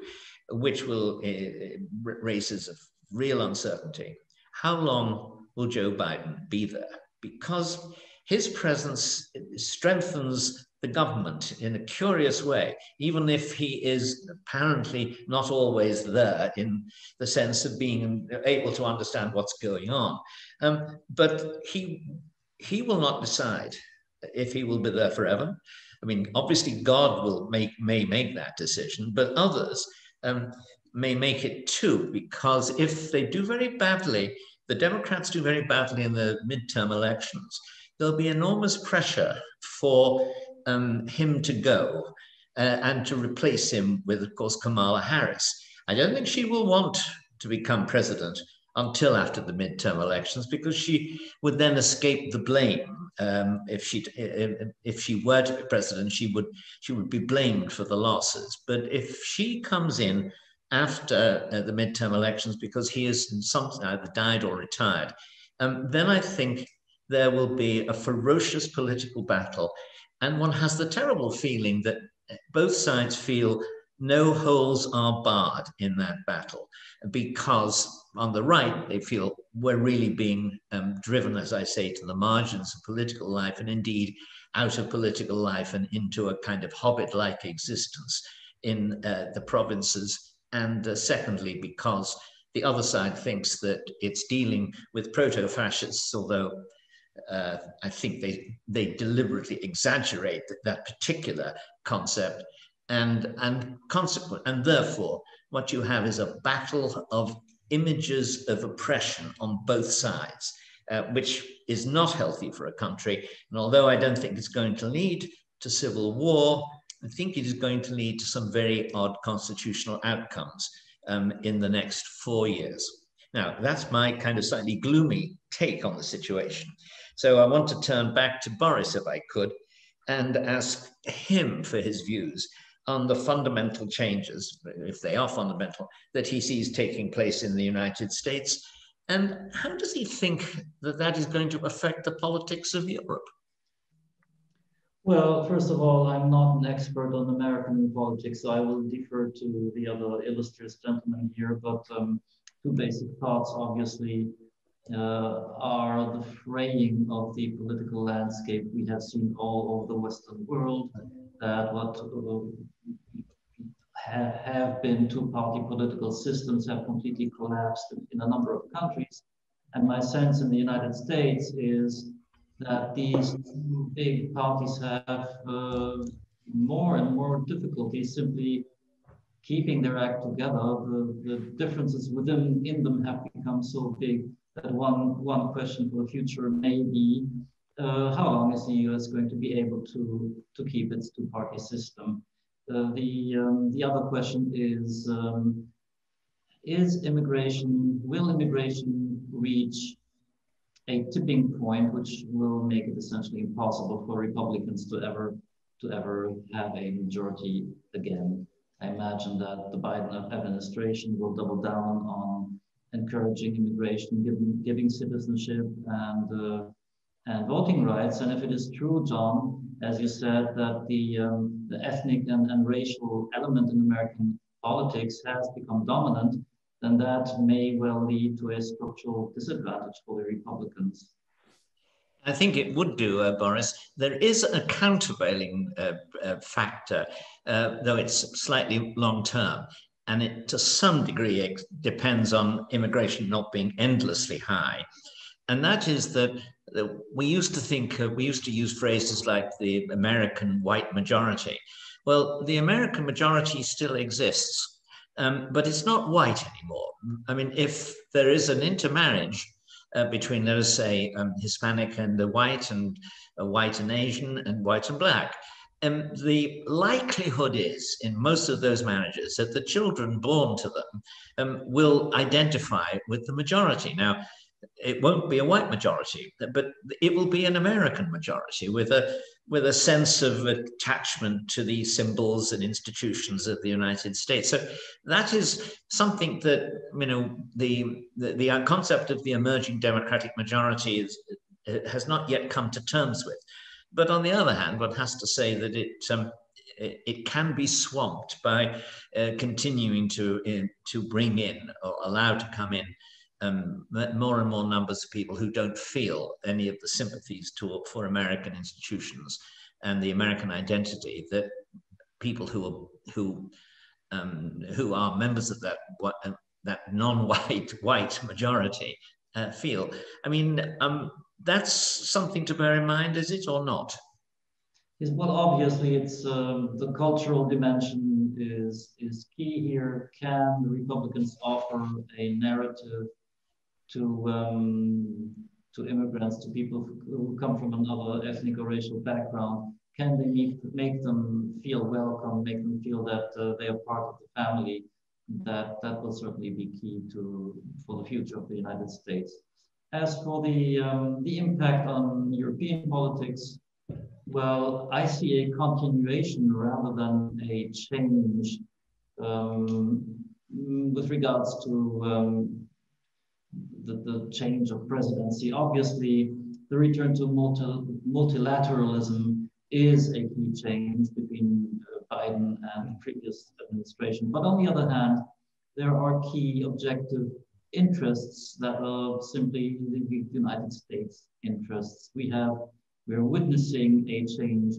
which will uh, raises real uncertainty. How long will Joe Biden be there? Because his presence strengthens the government in a curious way, even if he is apparently not always there in the sense of being able to understand what's going on. Um, but he, he will not decide if he will be there forever. I mean, obviously, God will make may make that decision, but others um, may make it too, because if they do very badly the Democrats do very badly in the midterm elections, there'll be enormous pressure for um, him to go uh, and to replace him with, of course, Kamala Harris. I don't think she will want to become president until after the midterm elections because she would then escape the blame. Um, if she if she were to be president she would she would be blamed for the losses. But if she comes in after uh, the midterm elections because he some either died or retired, um, then I think there will be a ferocious political battle. And one has the terrible feeling that both sides feel no holes are barred in that battle because on the right they feel we're really being um, driven, as I say, to the margins of political life and indeed out of political life and into a kind of hobbit like existence in uh, the provinces. And uh, secondly, because the other side thinks that it's dealing with proto fascists, although uh, I think they, they deliberately exaggerate that, that particular concept. And and consequent and therefore what you have is a battle of images of oppression on both sides uh, which is not healthy for a country. And although i don't think it's going to lead to civil war i think it is going to lead to some very odd constitutional outcomes um, in the next four years now that's my kind of slightly gloomy take on the situation so i want to turn back to boris if i could and ask him for his views on the fundamental changes, if they are fundamental, that he sees taking place in the United States? And how does he think that that is going to affect the politics of Europe? Well, first of all, I'm not an expert on American politics, so I will defer to the other illustrious gentlemen here. But um, two basic thoughts, obviously, uh, are the fraying of the political landscape we have seen all over the Western world that what uh, have been two-party political systems have completely collapsed in a number of countries. And my sense in the United States is that these two big parties have uh, more and more difficulty simply keeping their act together. The, the differences within in them have become so big that one, one question for the future may be uh, how long is the US going to be able to, to keep its two-party system? Uh, the, um, the other question is, um, is immigration, will immigration reach a tipping point which will make it essentially impossible for Republicans to ever, to ever have a majority again? I imagine that the Biden administration will double down on encouraging immigration, giving, giving citizenship and uh, and voting rights. And if it is true, John, as you said, that the, um, the ethnic and, and racial element in American politics has become dominant, then that may well lead to a structural disadvantage for the Republicans. I think it would do, uh, Boris. There is a countervailing uh, uh, factor, uh, though it's slightly long term, and it to some degree depends on immigration not being endlessly high. And that is that we used to think, we used to use phrases like the American white majority. Well, the American majority still exists, um, but it's not white anymore. I mean, if there is an intermarriage uh, between, let us say, um, Hispanic and the white, and uh, white and Asian, and white and black, um, the likelihood is in most of those marriages that the children born to them um, will identify with the majority. Now, it won't be a white majority, but it will be an American majority with a with a sense of attachment to the symbols and institutions of the United States. So that is something that you know the the, the concept of the emerging democratic majority is, has not yet come to terms with. But on the other hand, one has to say that it um, it, can be swamped by uh, continuing to in, to bring in or allow to come in um, more and more numbers of people who don't feel any of the sympathies to, for American institutions and the American identity that people who are who um, who are members of that uh, that non-white *laughs* white majority uh, feel. I mean, um, that's something to bear in mind, is it or not? Is well, obviously, it's um, the cultural dimension is is key here. Can the Republicans offer a narrative to um, to immigrants, to people who come from another ethnic or racial background? Can they make, make them feel welcome, make them feel that uh, they are part of the family? That that will certainly be key to for the future of the United States. As for the um, the impact on European politics, well, I see a continuation rather than a change um, with regards to um, the, the change of presidency. Obviously, the return to multi multilateralism is a key change between uh, Biden and the previous administration. But on the other hand, there are key objective interests that are simply the United States interests. We have we're witnessing a change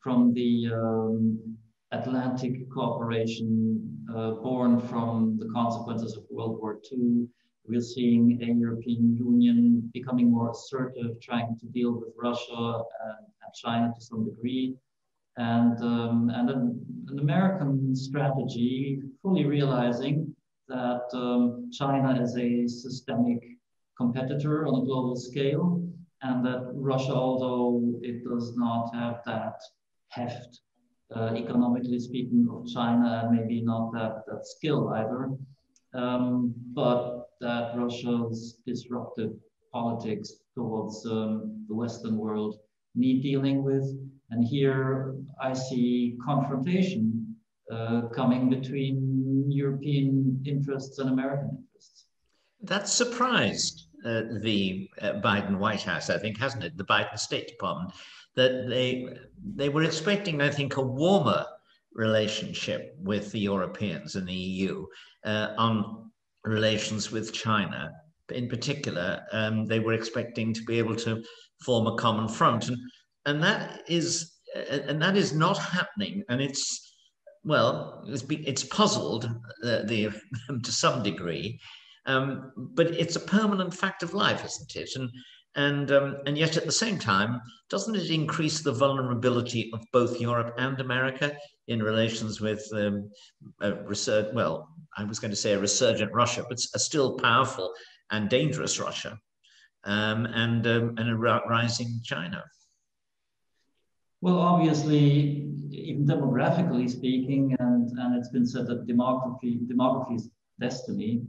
from the um, Atlantic cooperation uh, born from the consequences of World War II. We're seeing a European Union becoming more assertive, trying to deal with Russia and, and China to some degree, and, um, and an, an, American strategy fully realizing that um, China is a systemic competitor on a global scale, and that Russia, although it does not have that heft uh, economically speaking, of China, and maybe not that, that skill either. Um, but that Russia's disruptive politics towards um, the Western world need dealing with. And here I see confrontation uh, coming between European interests and American interests. That surprised uh, the uh, Biden White House, I think, hasn't it? The Biden State Department that they they were expecting, I think, a warmer relationship with the Europeans and the EU uh, on relations with China. In particular, um, they were expecting to be able to form a common front, and and that is uh, and that is not happening. And it's well, it's, it's puzzled uh, the *laughs* to some degree, um, but it's a permanent fact of life, isn't it? And and, um, and yet at the same time, doesn't it increase the vulnerability of both Europe and America in relations with um, a well, I was going to say a resurgent Russia, but a still powerful and dangerous Russia um, and, um, and a rising China? Well, obviously, even demographically speaking, and, and it's been said that demography, demography is destiny.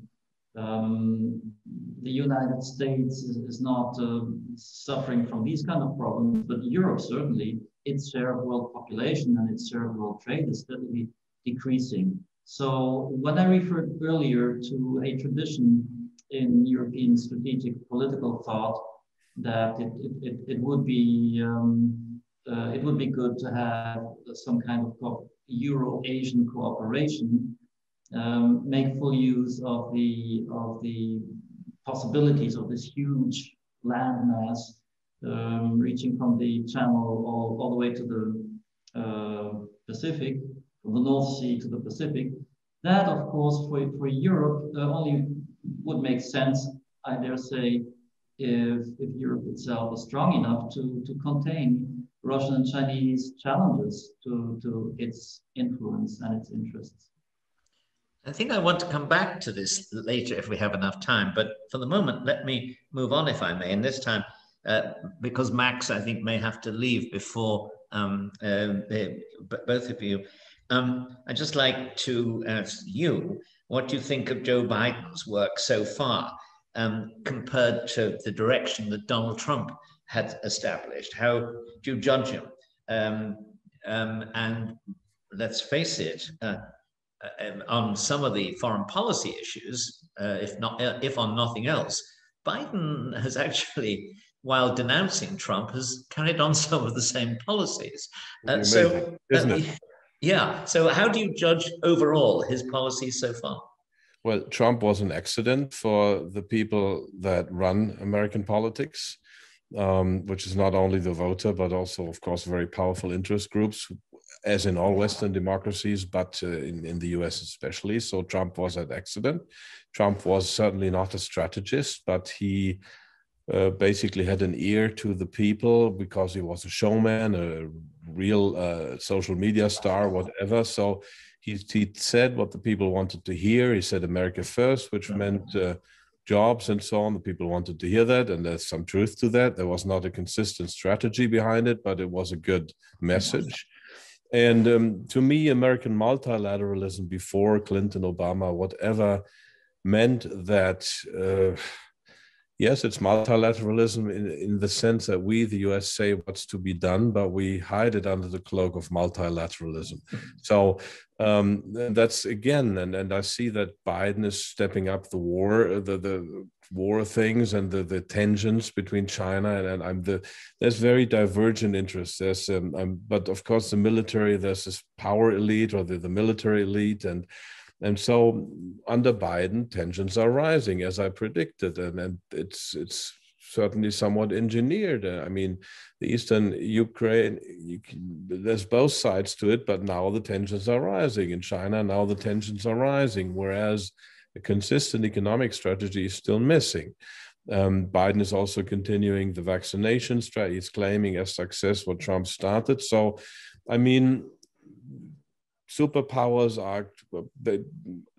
Um, the United States is, is not uh, suffering from these kind of problems, but Europe certainly, its share of world population and its share of world trade is steadily decreasing. So when I referred earlier to a tradition in European strategic political thought that it, it, it, would be um, uh, it would be good to have some kind of Euro-Asian cooperation um, make full use of the of the possibilities of this huge landmass um, reaching from the Channel all, all the way to the uh, Pacific, from the North Sea to the Pacific. That, of course, for, for Europe uh, only would make sense, I dare say, if, if Europe itself is strong enough to, to contain Russian and Chinese challenges to, to its influence and its interests. I think I want to come back to this later if we have enough time, but for the moment, let me move on if I may. And this time, uh, because Max, I think, may have to leave before um, uh, both of you. Um, I'd just like to ask you, what do you think of Joe Biden's work so far um, compared to the direction that Donald Trump had established? How do you judge him? Um, um, and let's face it, uh, uh, on some of the foreign policy issues, uh, if not if on nothing else, Biden has *laughs* actually, while denouncing Trump, has carried on *laughs* some of the same policies. Uh, so, isn't it? *laughs* Yeah. So, how do you judge overall his policies so far? Well, Trump was an accident for the people that run American politics. Um, which is not only the voter, but also, of course, very powerful interest groups as in all Western democracies, but uh, in, in the US especially. So Trump was an accident. Trump was certainly not a strategist, but he uh, basically had an ear to the people because he was a showman, a real uh, social media star, whatever. So he, he said what the people wanted to hear. He said America first, which meant uh, jobs and so on. The people wanted to hear that, and there's some truth to that. There was not a consistent strategy behind it, but it was a good message. And um, to me, American multilateralism before Clinton, Obama, whatever, meant that uh, yes, it's multilateralism in, in the sense that we, the US, say what's to be done, but we hide it under the cloak of multilateralism. So um, that's again, and, and I see that Biden is stepping up the war, the, the war things and the, the tensions between China and, and I'm the there's very divergent interests. There's um, I'm, but of course the military there's this power elite or the, the military elite and and so under Biden, tensions are rising as I predicted, and, and it's it's certainly somewhat engineered. I mean, the eastern Ukraine, can, there's both sides to it, but now the tensions are rising in China. Now the tensions are rising, whereas a consistent economic strategy is still missing. Um, Biden is also continuing the vaccination strategy. He's claiming as success what Trump started. So, I mean, superpowers are they,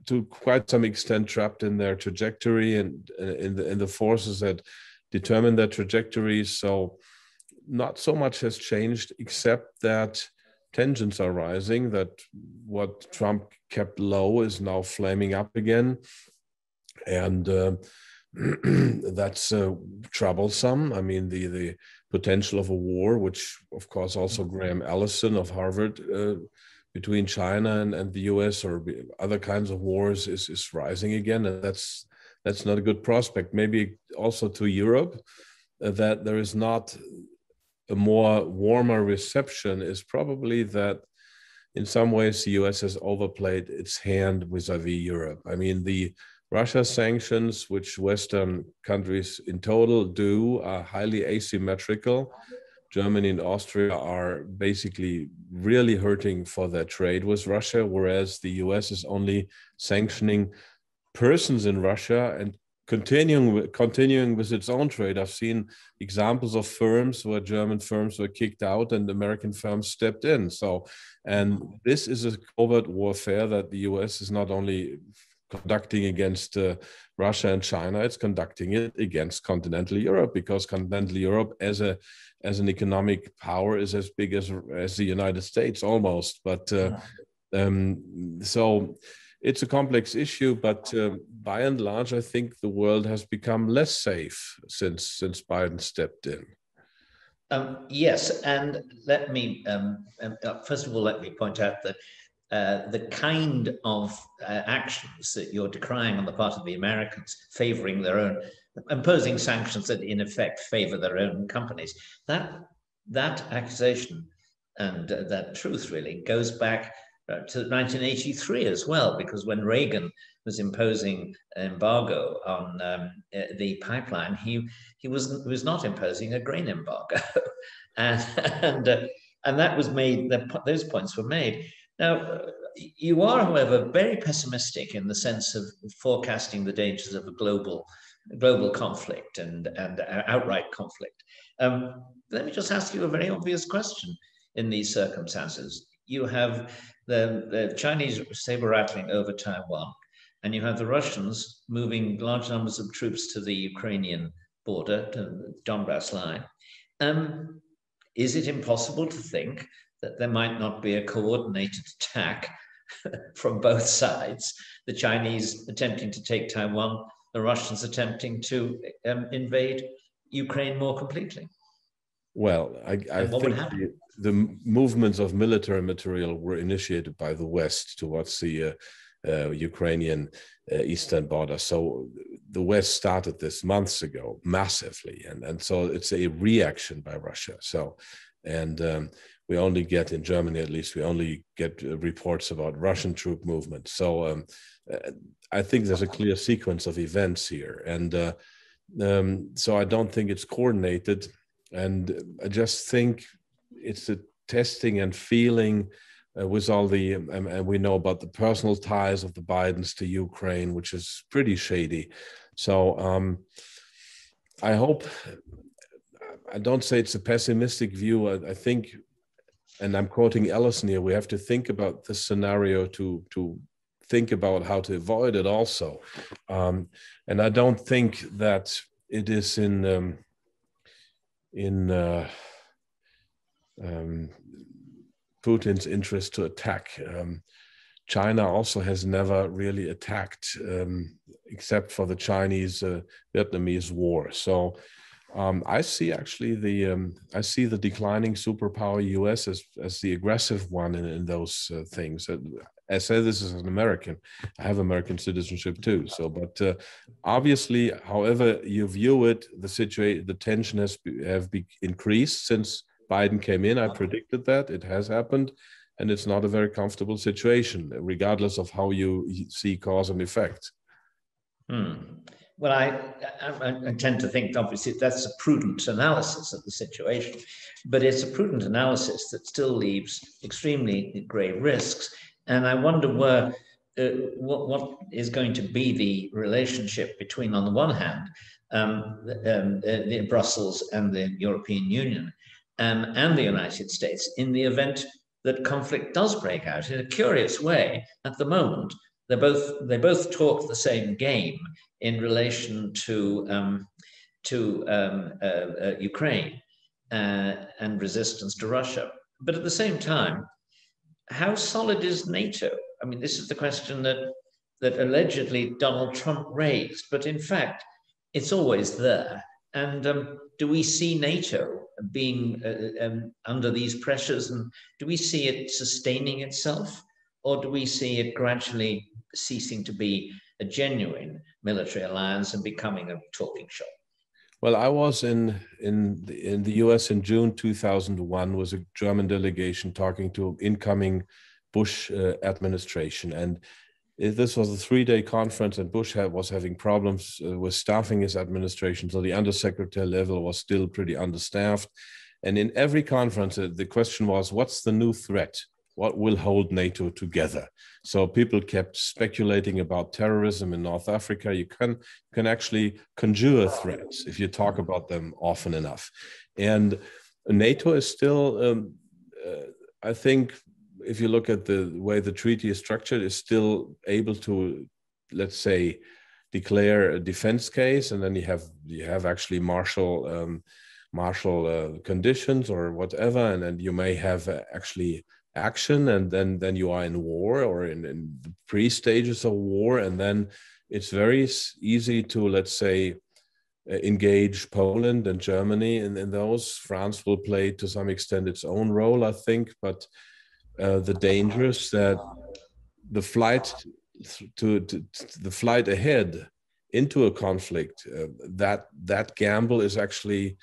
to quite some extent trapped in their trajectory and uh, in the in the forces that determine their trajectories. So not so much has changed except that tensions are rising. That what Trump kept low is now flaming up again, and. Uh, *clears throat* that's uh, troublesome. I mean, the the potential of a war, which of course also Graham Allison of Harvard uh, between China and, and the US or other kinds of wars is, is rising again. And that's, that's not a good prospect. Maybe also to Europe, uh, that there is not a more warmer reception is probably that in some ways the US has overplayed its hand vis-a-vis Europe. I mean, the Russia sanctions, which Western countries in total do, are highly asymmetrical Germany and Austria are basically really hurting for their trade with Russia, whereas the US is only sanctioning persons in Russia and continuing continuing with its own trade. I've seen examples of firms where German firms were kicked out and American firms stepped in. So, and this is a covert warfare that the US is not only conducting against uh, Russia and China, it's conducting it against continental Europe because continental Europe as a as an economic power is as big as as the United States almost. But uh, um, so it's a complex issue, but uh, by and large, I think the world has become less safe since since Biden stepped in. Um, yes, and let me um, um uh, first of all let me point out that uh, the kind of uh, actions that you're decrying on the part of the Americans, favoring their own, imposing sanctions that in effect favor their own companies, that, that accusation and uh, that truth really goes back uh, to 1983 as well, because when Reagan was imposing an embargo on um, uh, the pipeline, he, he, was, was not imposing a grain embargo. *laughs* and, and, and that was made, those points were made. Now, you are, however, very pessimistic in the sense of forecasting the dangers of a global global conflict and, and outright conflict. Um, let me just ask you a very obvious question in these circumstances. You have the, the Chinese saber rattling over Taiwan, and you have the Russians moving large numbers of troops to the Ukrainian border, to the Donbass line. Um, is it impossible to think that there might not be a coordinated attack *laughs* from both sides, the Chinese attempting to take Taiwan, the Russians attempting to um, invade Ukraine more completely. Well, I, I think the, the, movements of military material were initiated by the West towards the uh, uh, Ukrainian uh, eastern border. So the West started this months ago massively, and and so it's a reaction by Russia. So, and um, we only get in Germany, at least, we only get uh, reports about Russian troop movement. So um, uh, I think there's a clear sequence of events here, and uh, um, so I don't think it's coordinated, and I just think it's a testing and feeling. Uh, with all the um, and we know about the personal ties of the Bidens to Ukraine, which is pretty shady. So um, I hope I don't say it's a pessimistic view. I, I, think and I'm quoting Allison here, we have to think about this scenario to to think about how to avoid it also. Um, and I don't think that it is in um, in uh, um, Putin's interest to attack. Um, China also has never really attacked um, except for the Chinese uh, Vietnamese war. So um, I see actually the um, I see the declining superpower U.S. as as the aggressive one in, in those uh, things. Uh, I say this as an American. I have American citizenship too. So, but uh, obviously, however you view it, the situation, the tension has be, have be increased since Biden came in. I predicted that it has happened, and it's not a very comfortable situation, regardless of how you see cause and effect. Hmm. Well, I, I, I, tend to think, obviously, that's a prudent analysis of the situation, but it's a prudent analysis that still leaves extremely grave risks. And I wonder where, uh, what, what is going to be the relationship between, on the one hand, um, um, uh, Brussels and the European Union um, and the United States in the event that conflict does break out in a curious way. At the moment, they both they both talk the same game in relation to um, to um, uh, uh, Ukraine uh, and resistance to Russia. But at the same time, how solid is NATO? I mean, this is the question that that allegedly Donald Trump raised, but in fact, it's always there. And um, do we see NATO being uh, um, under these pressures, and do we see it sustaining itself, or do we see it gradually ceasing to be a genuine military alliance and becoming a talking shop? Well, I was in in the, in the U.S. in June 2001. Was a German delegation talking to incoming Bush uh, administration, and this was a three-day conference, and Bush had, was having problems uh, with staffing his administration, so the undersecretary level was still pretty understaffed. And in every conference, uh, the question was, "What's the new threat?" What will hold NATO together? So people kept speculating about terrorism in North Africa. You can can actually conjure threats if you talk about them often enough, and NATO is still, um, uh, I think, if you look at the way the treaty is structured, is still able to, let's say, declare a defense case, and then you have you have actually martial. Um, martial uh, conditions or whatever and then you may have uh, actually action and then then you are in war or in, in the pre stages of war and then it's very easy to let's say engage poland and germany in, in those. France will play to some extent its own role i think but uh, the dangers that the flight to, to, to, the flight ahead into a conflict uh, that that gamble is actually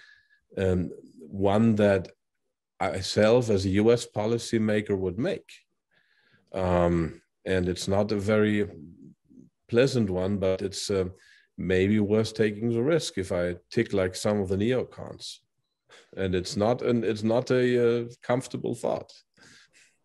um, one that myself as a US policymaker would make. Um, and it's not a very pleasant one, but it's uh, maybe worth taking the risk if I tick like some of the neocons. And it's not an it's not a uh, comfortable thought.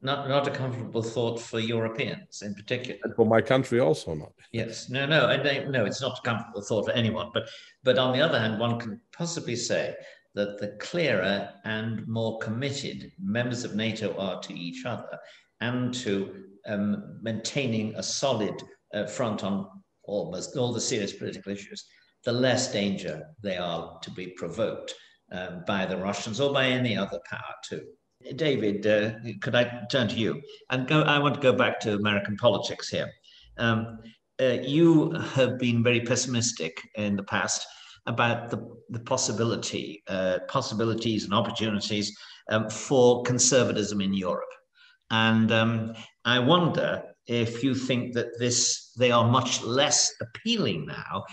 Not not a comfortable thought for Europeans in particular. And for my country also not. Yes, no, no, no, it's not a comfortable thought for anyone. But but on the other hand, one can possibly say that the clearer and more committed members of NATO are to each other and to um, maintaining a solid uh, front on almost all the serious political issues, the less danger they are to be provoked um, by the Russians or by any other power too. David, uh, could I turn to you? And go, I want to go back to American politics here. Um, uh, you have been very pessimistic in the past about the, the possibility, uh, possibilities and opportunities um, for conservatism in Europe. And um, I wonder if you think that this they are much less appealing now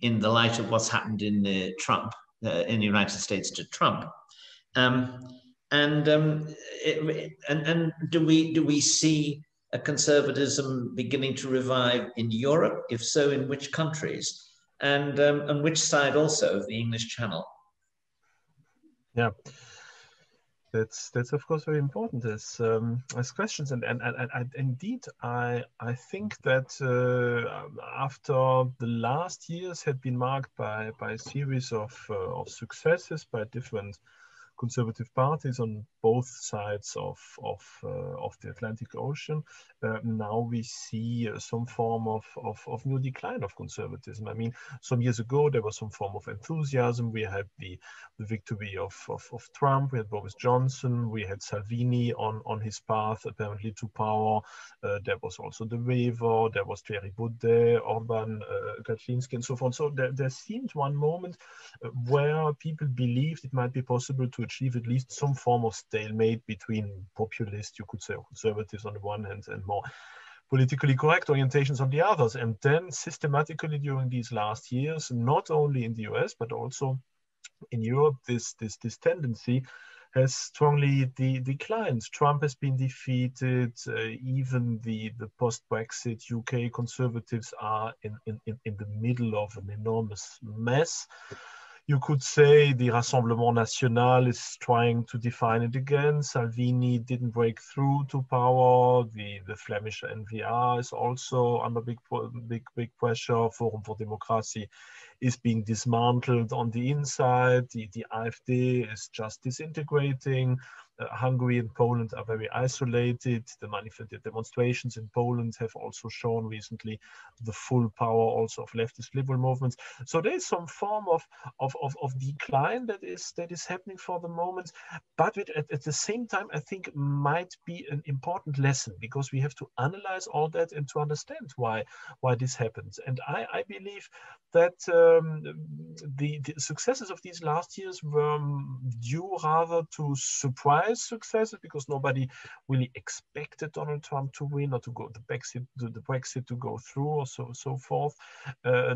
in the light of what's happened in the Trump uh, in the United States to Trump. Um, and, um, it, and and do we do we see a conservatism beginning to revive in Europe? If so, in which countries? And um, and which side also of the English Channel? Yeah, that's that's of course very important as um, as questions, and and, and, and indeed, I I think that uh, after the last years had been marked by by a series of uh, of successes by different conservative parties on both sides of of, uh, of the Atlantic Ocean, uh, now we see uh, some form of, of, of new decline of conservatism. I mean, some years ago there was some form of enthusiasm. We had the, the victory of, of, of Trump, we had Boris Johnson, we had Salvini on, on his path apparently to power. Uh, there was also the waiver, there was Thierry Baudet, Orban, uh, Kaczynski, and so forth. So there, there seemed one moment where people believed it might be possible to achieve at least some form of stalemate between populists, you could say, conservatives on the one hand, and more politically correct orientations on the others. And then systematically during these last years, not only in the US, but also in Europe, this, this, this tendency has strongly de declined. Trump has been defeated. Uh, even the, the post-Brexit UK conservatives are in, in, in the middle of an enormous mess you could say the Rassemblement National is trying to define it again. Salvini didn't break through to power. The, the Flemish NVA is also under big, big, big pressure. Forum for Democracy is being dismantled on the inside. The, the AfD is just disintegrating. Uh, Hungary and Poland are very isolated. The manifested demonstrations in Poland have also shown recently the full power also of leftist liberal movements. So there is some form of, of, of, of decline that is that is happening for the moment, but at, at the same time, I think might be an important lesson because we have to analyze all that and to understand why why this happens. And I, I believe that um, the, the successes of these last years were due rather to surprise surprise successes because nobody really expected Donald Trump to win or to go the Brexit the, Brexit to go through or so so forth. Uh,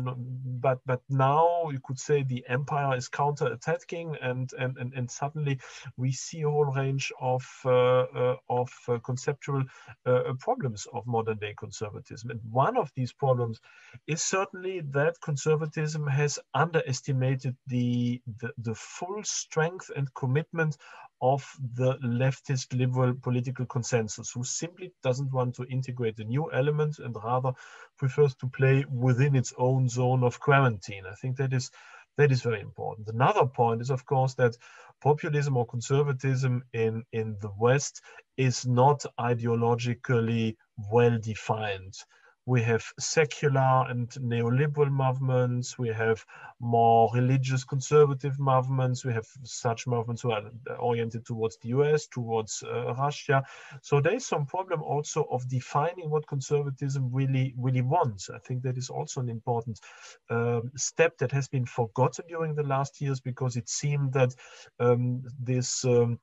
but but now you could say the empire is counter-attacking and and and, and suddenly we see a whole range of uh, uh, of uh, conceptual uh, problems of modern day conservatism. And one of these problems is certainly that conservatism has underestimated the, the, the full strength and commitment of the leftist liberal political consensus, who simply doesn't want to integrate a new element and rather prefers to play within its own zone of quarantine. I think that is that is very important. Another point is, of course, that populism or conservatism in, in the West is not ideologically well defined we have secular and neoliberal movements, we have more religious conservative movements, we have such movements who are oriented towards the US, towards uh, Russia. So there is some problem also of defining what conservatism really, really wants. I think that is also an important um, step that has been forgotten during the last years because it seemed that um, this um,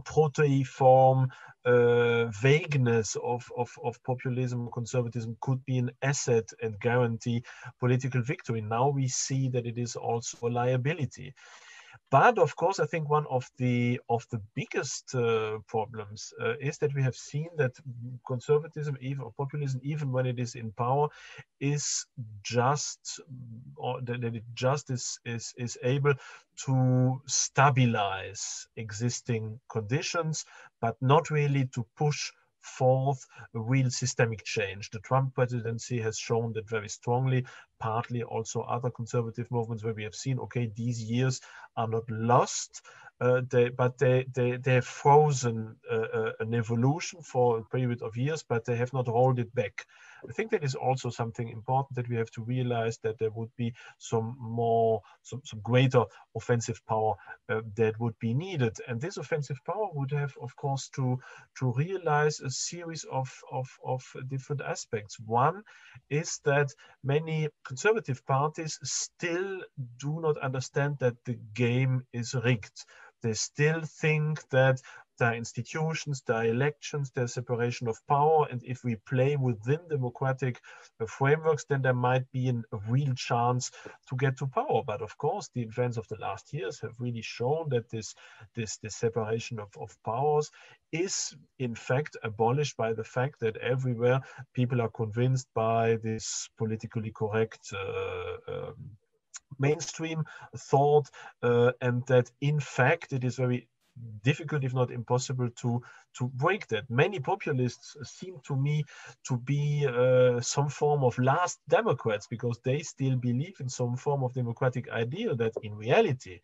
proteiform uh, vagueness of, of, of populism conservatism could be an asset and guarantee political victory. Now we see that it is also a liability. But of course, I think one of the of the biggest uh, problems uh, is that we have seen that conservatism, even populism, even when it is in power, is just or that it just is is is able to stabilize existing conditions, but not really to push forth a real systemic change. The Trump presidency has shown that very strongly, partly also other conservative movements where we have seen, okay, these years are not lost, uh, they, but they, they, they have frozen uh, uh, an evolution for a period of years, but they have not rolled it back. I think that is also something important that we have to realize that there would be some more, some, some greater offensive power uh, that would be needed. And this offensive power would have, of course, to, to realize a series of, of, of different aspects. One is that many conservative parties still do not understand that the game is rigged. They still think that their institutions, their elections, their separation of power. And if we play within democratic uh, frameworks, then there might be a real chance to get to power. But of course, the events of the last years have really shown that this, this, this separation of, of powers is in fact abolished by the fact that everywhere people are convinced by this politically correct uh, um, mainstream thought uh, and that in fact it is very difficult, if not impossible, to to break that. Many populists seem to me to be uh, some form of last Democrats because they still believe in some form of democratic ideal that in reality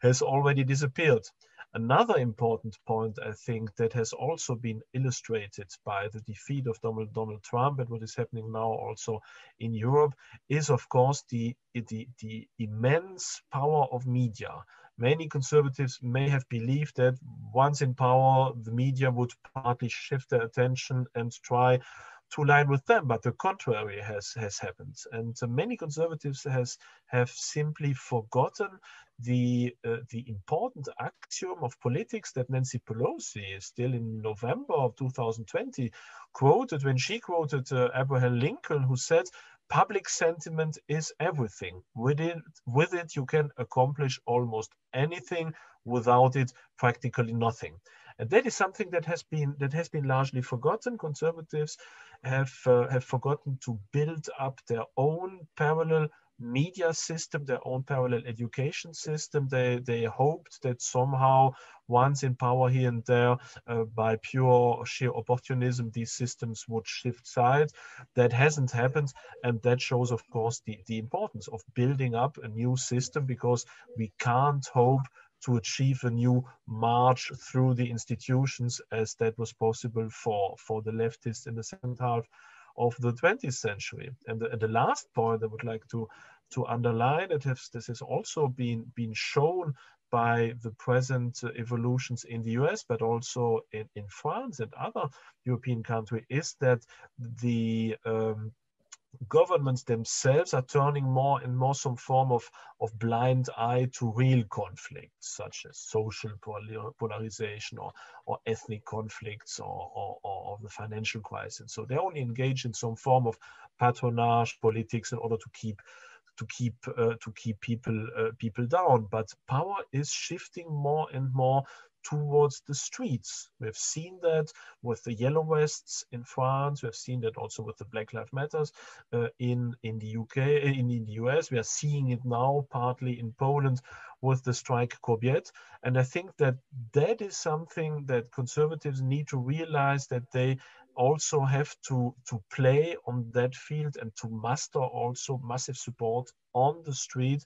has already disappeared. Another important point, I think, that has also been illustrated by the defeat of Donald, Donald Trump and what is happening now also in Europe is, of course, the, the, the immense power of media. Many conservatives may have believed that once in power, the media would partly shift their attention and try to line with them, but the contrary has has happened. And many conservatives has have simply forgotten the uh, the important axiom of politics that Nancy Pelosi, is still in November of 2020, quoted when she quoted uh, Abraham Lincoln, who said, "Public sentiment is everything. With it, with it, you can accomplish almost anything. Without it, practically nothing." And that is something that has been that has been largely forgotten. Conservatives have uh, have forgotten to build up their own parallel media system, their own parallel education system. They, they hoped that somehow, once in power here and there, uh, by pure sheer opportunism, these systems would shift sides. That hasn't happened. And that shows, of course, the, the importance of building up a new system because we can't hope to achieve a new march through the institutions as that was possible for, for the leftists in the second half of the 20th century. And the, the last point I would like to, to underline, that has, this has also been, been shown by the present evolutions in the US, but also in, in France and other European countries, is that the um, governments themselves are turning more and more some form of, of blind eye to real conflicts, such as social polarization or, or ethnic conflicts or, or, or the financial crisis. So they only engage in some form of patronage politics in order to keep to keep uh, to keep people uh, people down. But power is shifting more and more towards the streets. We've seen that with the yellow vests in France. We've seen that also with the Black Lives Matters uh, in in the UK, in, in the US. We are seeing it now partly in Poland with the Strajk Kobiet. And I think that that is something that conservatives need to realize that they also have to, to play on that field and to muster also massive support on the street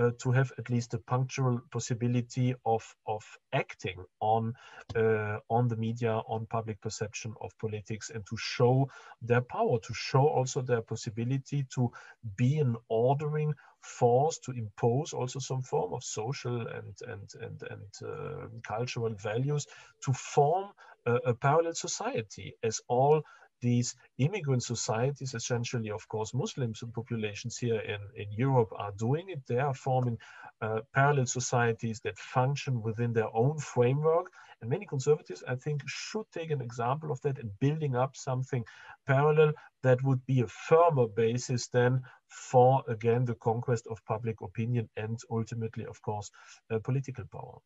uh, to have at least a punctual possibility of, of acting on, uh, on the media, on public perception of politics, and to show their power, to show also their possibility to be an ordering force, to impose also some form of social and, and, and, and uh, cultural values, to form a, a parallel society as all these immigrant societies, essentially, of course, Muslims and populations here in, in Europe are doing it. They are forming uh, parallel societies that function within their own framework. And many conservatives, I think, should take an example of that and building up something parallel that would be a firmer basis then for, again, the conquest of public opinion and ultimately, of course, uh, political power.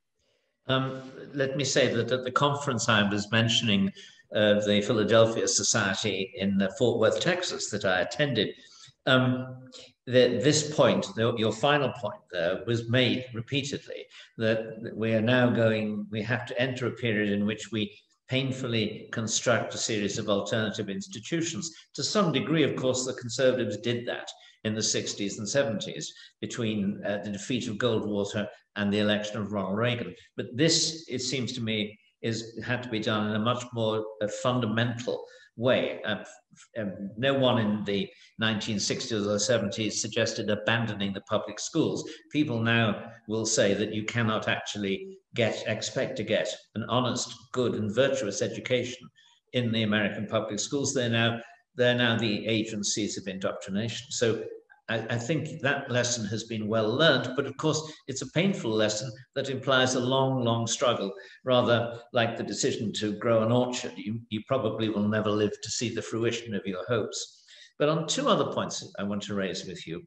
Um, let me say that at the conference I was mentioning of the Philadelphia Society in uh, Fort Worth, Texas, that I attended, um, that this point, your final point there, was made repeatedly that we are now going, we have to enter a period in which we painfully construct a series of alternative institutions. To some degree, of course, the conservatives did that in the 60s and 70s between uh, the defeat of Goldwater and the election of Ronald Reagan. But this, it seems to me, is had to be done in a much more uh, fundamental way. Uh, um, no one in the 1960s or 70s suggested abandoning the public schools. People now will say that you cannot actually get expect to get an honest, good, and virtuous education in the American public schools. They're now they're now the agencies of indoctrination. So I, I, think that lesson has been well learned, but of course, it's a painful lesson that implies a long, long struggle, rather like the decision to grow an orchard. You, you probably will never live to see the fruition of your hopes. But on two other points I want to raise with you,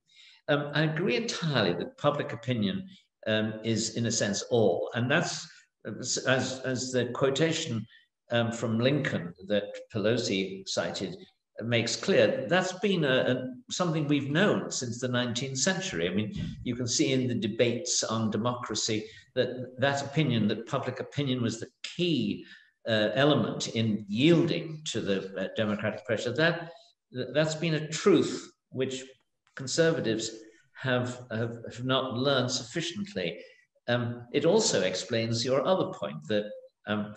um, I agree entirely that public opinion um, is, in a sense, all. And that's, as, as the quotation um, from Lincoln that Pelosi cited makes clear that's been a, a, something we've known since the 19th century. I mean, you can see in the debates on democracy that that opinion, that public opinion was the key uh, element in yielding to the uh, democratic pressure. That that's been a truth which conservatives have, have, have not learned sufficiently um, it also explains your other point that um,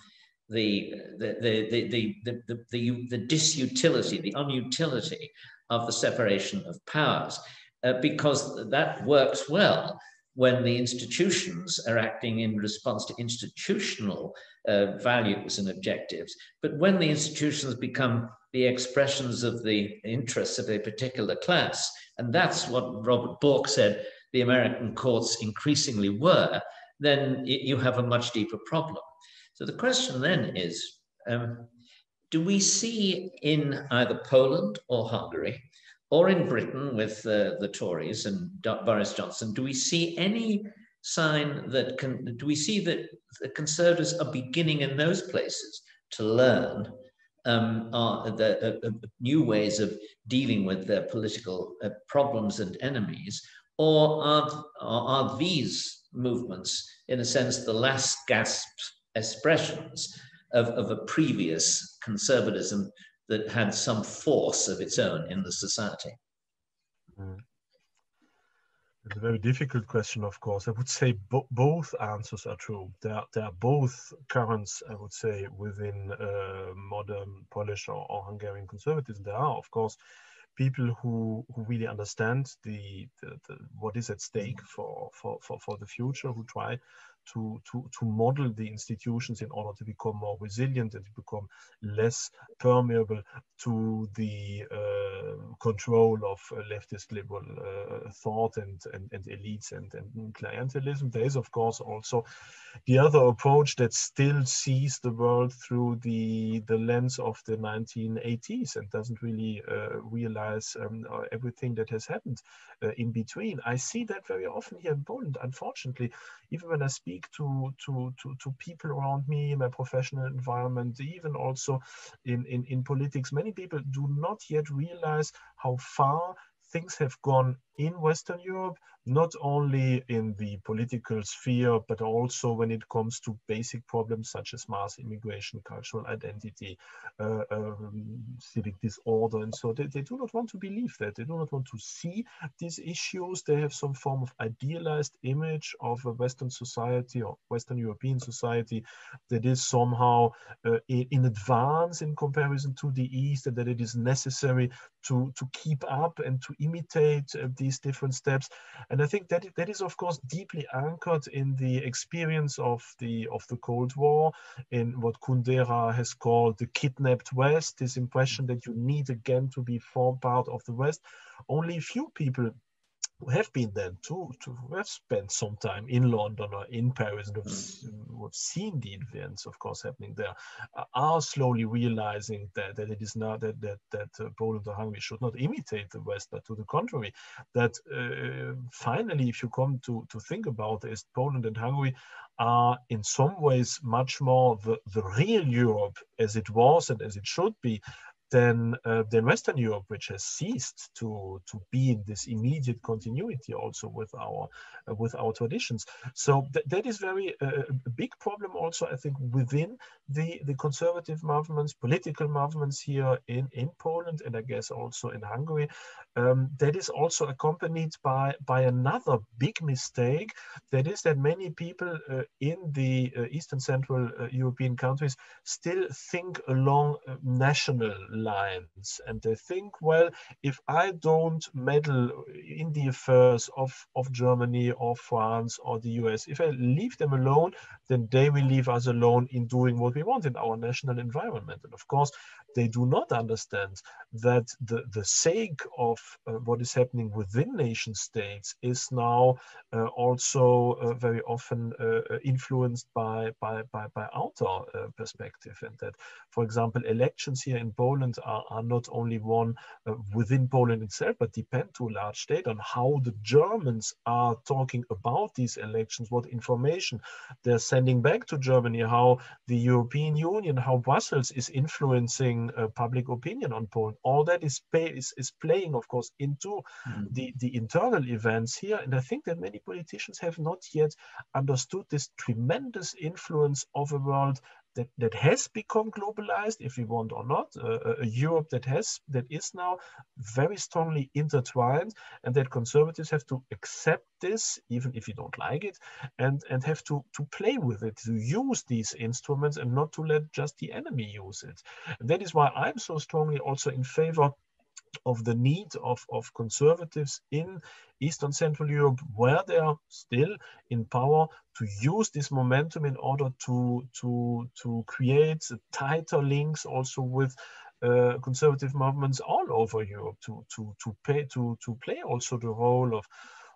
the, the, the, the, the, the, the, disutility, the unutility of the separation of powers, uh, because that works well when the institutions are acting in response to institutional uh, values and objectives. But when the institutions become the expressions of the interests of a particular class, and that's what Robert Bork said the American courts increasingly were, then you have a much deeper problem. So the question then is um, do we see in either Poland or Hungary, or in Britain with uh, the Tories and Boris Johnson, do we see any sign that can, do we see that the conservatives are beginning in those places to learn um, are the uh, uh, new ways of dealing with their political uh, problems and enemies, or are, are, these movements, in a sense, the last gasp expressions of, of a previous conservatism that had some force of its own in the society? Mm. It's a very difficult question, of course. I would say bo both answers are true. There are, are both currents, I would say, within uh, modern Polish or, or, Hungarian conservatism. There are, of course, people who, who really understand the, the, the what is at stake for, for, for, for the future, who try to, to, to model the institutions in order to become more resilient and to become less permeable to the uh, control of uh, leftist liberal uh, thought and, and, and elites and, and clientelism. There is, of course, also the other approach that still sees the world through the, the lens of the 1980s and doesn't really uh, realize um, uh, everything that has happened uh, in between. I see that very often here in Poland, unfortunately, even when I speak to, to, to, to people around me in my professional environment, even also in, in, in politics, many people do not yet realize how far things have gone in Western Europe, not only in the political sphere, but also when it comes to basic problems such as mass immigration, cultural identity, uh, um, civic disorder. And so they, they do not want to believe that. They do not want to see these issues. They have some form of idealized image of a Western society or Western European society that is somehow uh, in, advance in comparison to the East and that it is necessary to, to keep up and to imitate uh, these different steps. And I think that that is, of course, deeply anchored in the experience of the of the Cold War, in what Kundera has called the kidnapped West. This impression that you need again to be form part of the West. Only few people have been there too, to have spent some time in London or in Paris and have, have seen the events, of course, happening there, uh, are slowly realizing that, that it is not that that, that uh, Poland or Hungary should not imitate the West, but to the contrary, that uh, finally, if you come to, to think about it, Poland and Hungary are in some ways much more the, the real Europe as it was and as it should be than uh, than Western Europe, which has ceased to to be in this immediate continuity also with our uh, with our traditions. So th that is very uh, a big problem also, I think, within the the conservative movements, political movements here in in Poland, and I guess also in Hungary. Um, that is also accompanied by by another big mistake. That is that many people uh, in the uh, Eastern Central uh, European countries still think along national lines and they think well if i don't meddle in the affairs of of germany or france or the us if i leave them alone then they will leave us alone in doing what we want in our national environment and of course they do not understand that the, the sake of uh, what is happening within nation states is now uh, also uh, very often uh, uh, influenced by, by, by, by outer uh, perspective. And that, for example, elections here in Poland are, are not only one within Poland itself, but depend to a large state on how the Germans are talking about these elections, what information they're sending back to Germany, how the European Union, how Brussels is influencing uh, public opinion on Poland. All that is, pay, is, is playing, of course, into mm. the, the internal events here. And I think that many politicians have not yet understood this tremendous influence of a world that, that has become globalized, if we want or not, uh, a Europe that has that is now very strongly intertwined, and that conservatives have to accept this, even if you don't like it, and and have to to play with it, to use these instruments, and not to let just the enemy use it. And that is why I'm so strongly also in favor of the need of, of conservatives in Eastern Central Europe, where they are still in power, to use this momentum in order to, to, to create tighter links also with uh, conservative movements all over Europe, to, to, to, pay, to, to play also the role of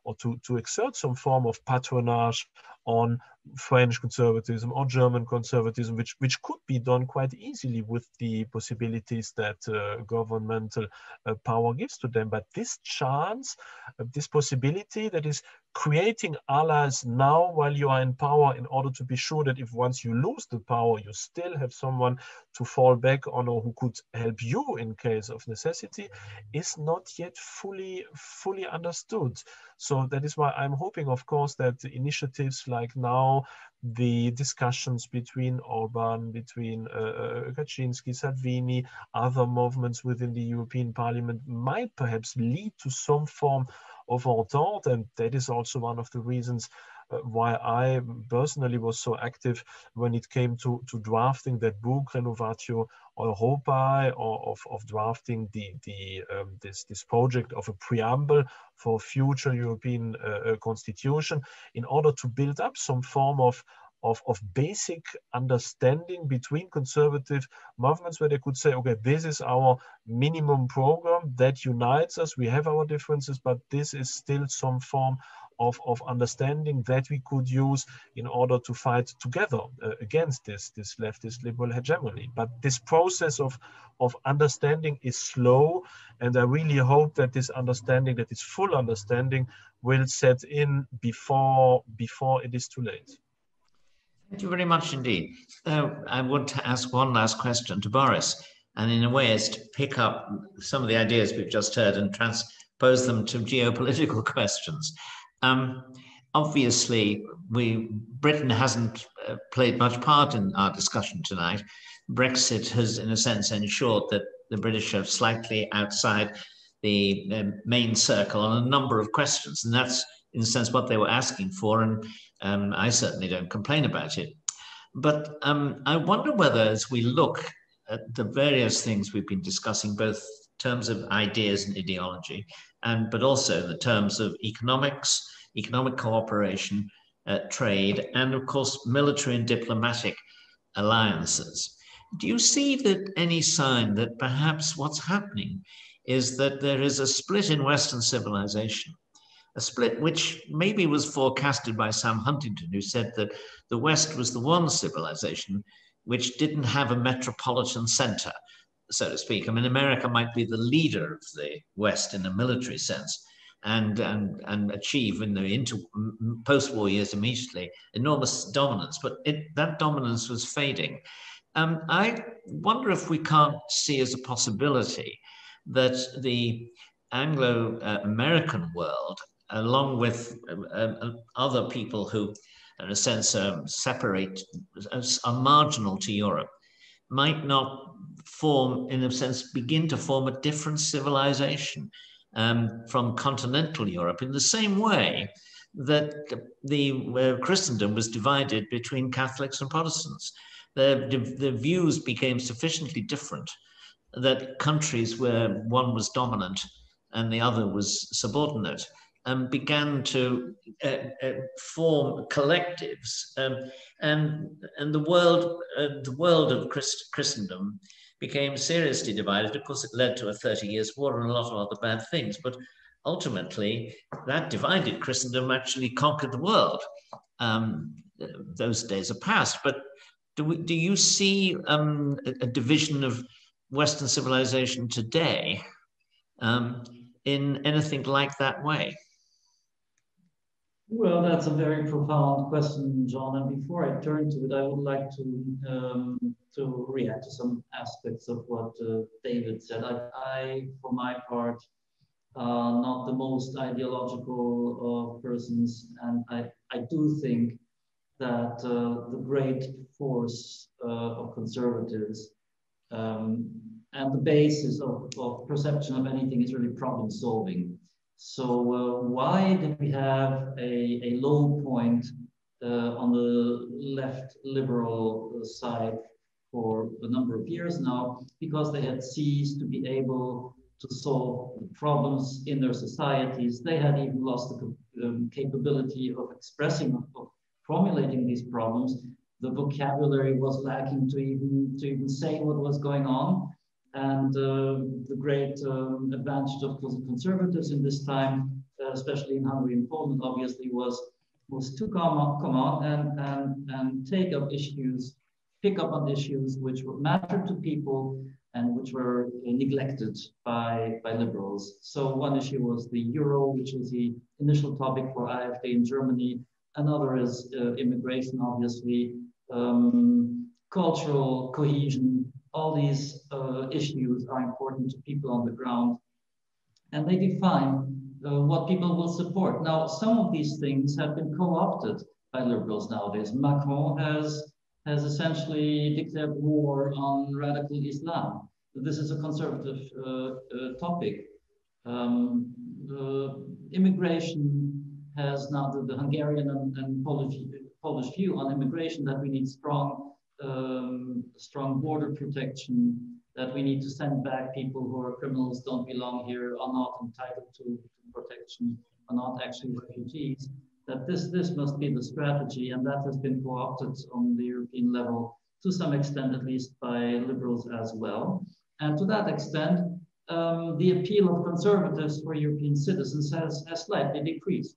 or to, to exert some form of patronage on French conservatism or German conservatism, which, which could be done quite easily with the possibilities that uh, governmental uh, power gives to them. But this chance, uh, this possibility that is creating allies now while you are in power in order to be sure that if once you lose the power, you still have someone to fall back on or who could help you in case of necessity is not yet fully, fully understood. So that is why I'm hoping, of course, that initiatives like now the discussions between Orban, between uh, uh, Kaczynski, Salvini, other movements within the European Parliament might perhaps lead to some form of entente. And that is also one of the reasons uh, why I personally was so active when it came to, to drafting that book, Renovatio Europae, or of, of drafting the, the, um, this, this project of a preamble for future European uh, uh constitution in order to build up some form of of, of basic understanding between conservative movements where they could say, okay, this is our minimum program that unites us. We have our differences, but this is still some form of, of understanding that we could use in order to fight together uh, against this, this leftist liberal hegemony. But this process of, of understanding is slow, and I really hope that this understanding, that this full understanding, will set in before, before it is too late. Thank you very much indeed. Uh, I want to ask one last question to Boris, and in a way, is to pick up some of the ideas we've just heard and transpose them to geopolitical *laughs* questions. Um, obviously, we Britain hasn't uh, played much part in our discussion tonight. Brexit has, in a sense, ensured that the British are slightly outside the uh, main circle on a number of questions, and that's, in a sense, what they were asking for. And um, I certainly don't complain about it. But um, I wonder whether, as we look at the various things we've been discussing, both terms of ideas and ideology, and but also the terms of economics, economic cooperation, uh, trade, and of course military and diplomatic alliances. Do you see that any sign that perhaps what's happening is that there is a split in Western civilization a split which maybe was forecasted by Sam Huntington, who said that the West was the one civilization which didn't have a metropolitan center, so to speak. I mean, America might be the leader of the West in a military sense and, and, and achieve in the inter, post-war years immediately enormous dominance, but it, that dominance was fading. Um, I wonder if we can't see as a possibility that the Anglo-American world along with uh, other people who, in a sense, um, separate, are marginal to Europe, might not form, in a sense, begin to form a different civilization um, from continental Europe in the same way that the uh, Christendom was divided between Catholics and Protestants. The, the views became sufficiently different that countries where one was dominant and the other was subordinate um, began to uh, uh, form collectives, um, and and the world uh, the world of Christ Christendom became seriously divided. Of course, it led to a Thirty Years' War and a lot of other bad things, but ultimately, that divided Christendom actually conquered the world. Um, those days are past, but do, we, do you see um, a, a, division of Western civilization today um, in anything like that way? Well, that's a very profound question, John. And before I turn to it, I would like to um, to react to some aspects of what uh, David said. I, I, for my part, uh, not the most ideological of persons, and I, I do think that uh, the great force uh, of conservatives um, and the basis of, of perception of anything is really problem solving. So uh, why did we have a, a low point uh, on the left liberal side for a number of years now? Because they had ceased to be able to solve the problems in their societies. They had even lost the um, capability of expressing, of formulating these problems. The vocabulary was lacking to even to even say what was going on. And uh, the great um, advantage of conservatives in this time, uh, especially in Hungary and Poland, obviously was was to come on, come on and, and, and take up issues, pick up on issues which matter to people and which were neglected by, by liberals. So one issue was the euro, which was the initial topic for AfD in Germany. Another is uh, immigration, obviously, um, cultural cohesion. All these uh, issues are important to people on the ground. And they define uh, what people will support. Now, some of these things have been co-opted by liberals nowadays. Macron has has essentially declared war on radical Islam. This is a conservative uh, uh, topic. Um, immigration has now the, the Hungarian and, and, Polish, Polish view on immigration that we need strong, um, strong border protection, that we need to send back people who are criminals, don't belong here, are not entitled to, protection, are not actually refugees that this, this must be the strategy, and that has been co-opted on the European level to some extent, at least by liberals as well. And to that extent, um, the appeal of conservatives for European citizens has, has slightly decreased.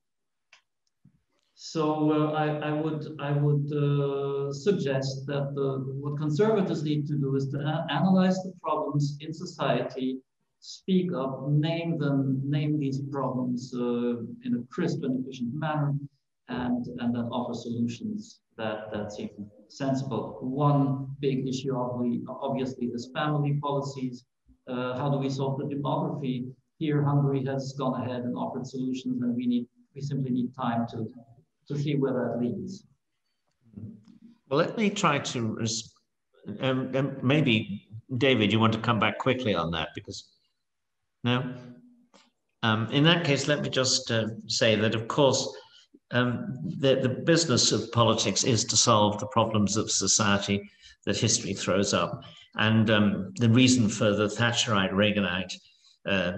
So uh, I, I, would I would uh, suggest that the, what conservatives need to do is to analyze the problems in society speak up, name them, name these problems uh, in a crisp and efficient manner, and, and then offer solutions that, that seem sensible. One big issue obviously is family policies. Uh, how do we solve the demography? Here, Hungary has gone ahead and offered solutions, and we need we simply need time to to see where that leads. Well, let me try to um, um, maybe David, you want to come back quickly on that because no? Um, in that case, let me just uh, say that, of course, um, the, the business of politics is to solve the problems of society that history throws up. And um, the reason for the Thatcherite Reaganite uh,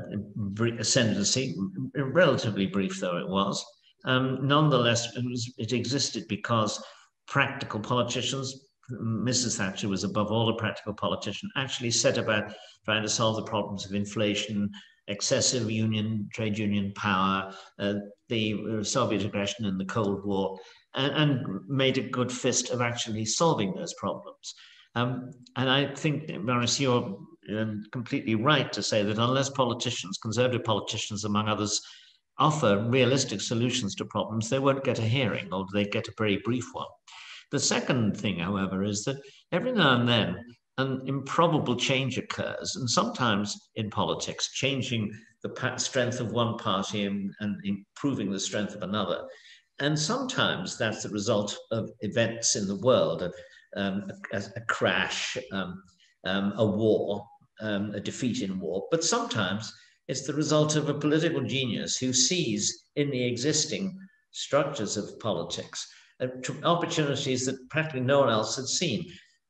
ascendancy, relatively brief though it was, um, nonetheless, it, was, it existed because practical politicians Mrs. Thatcher was above all a practical politician, actually set about trying to solve the problems of inflation, excessive union, trade union power, uh, the Soviet aggression in the Cold War, and, and, made a good fist of actually solving those problems. Um, and I think, Boris, you're um, completely right to say that unless politicians, conservative politicians among others, offer realistic solutions to problems, they won't get a hearing or they get a very brief one. The second thing, however, is that every now and then an improbable change occurs, and sometimes in politics, changing the strength of one party and, improving the strength of another. And sometimes that's the result of events in the world, um, a, a, crash, um, um, a war, um, a defeat in war. But sometimes it's the result of a political genius who sees in the existing structures of politics uh, opportunities that practically no one else had seen.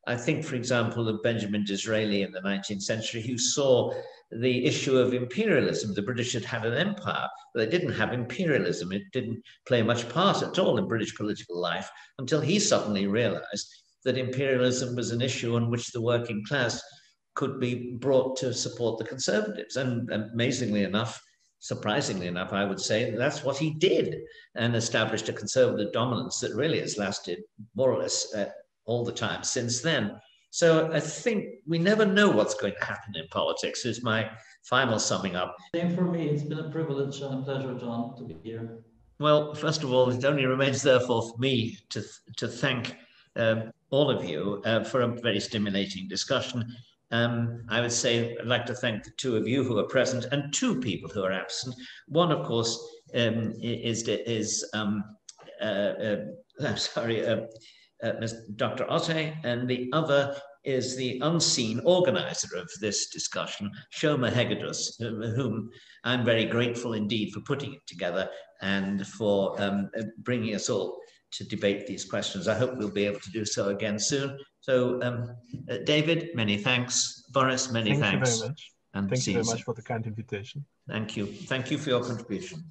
I think, for example, of Benjamin Disraeli in the 19th century, who saw the issue of imperialism. The British had had an empire, but they didn't have imperialism. It didn't play much part at all in British political life until he suddenly realized that imperialism was an issue on which the working class could be brought to support the conservatives. And amazingly enough, surprisingly enough, I would say that's what he did and established a conservative dominance that really has lasted more or less uh, all the time since then. So I think we never know what's going to happen in politics, is my final summing up. Same for me. It's been a privilege and a pleasure, John, to be here. Well, first of all, it only remains therefore for me to, to thank um, all of you uh, for a very stimulating discussion. Um, I would say I'd like to thank the two of you who are present and two people who are absent. One, of course, um, is, is um, *laughs* I'm sorry, Dr. Otte, and the other is the unseen organizer of this discussion, Shoma Hegedus, whom I'm very grateful indeed for putting it together and for um, bringing us all to debate these questions. I hope we'll be able to do so again soon. So, um, uh, David, many thanks. Boris, many Thank thanks. you very much. And Thank you very much for the kind invitation. Thank you. Thank you for your contribution.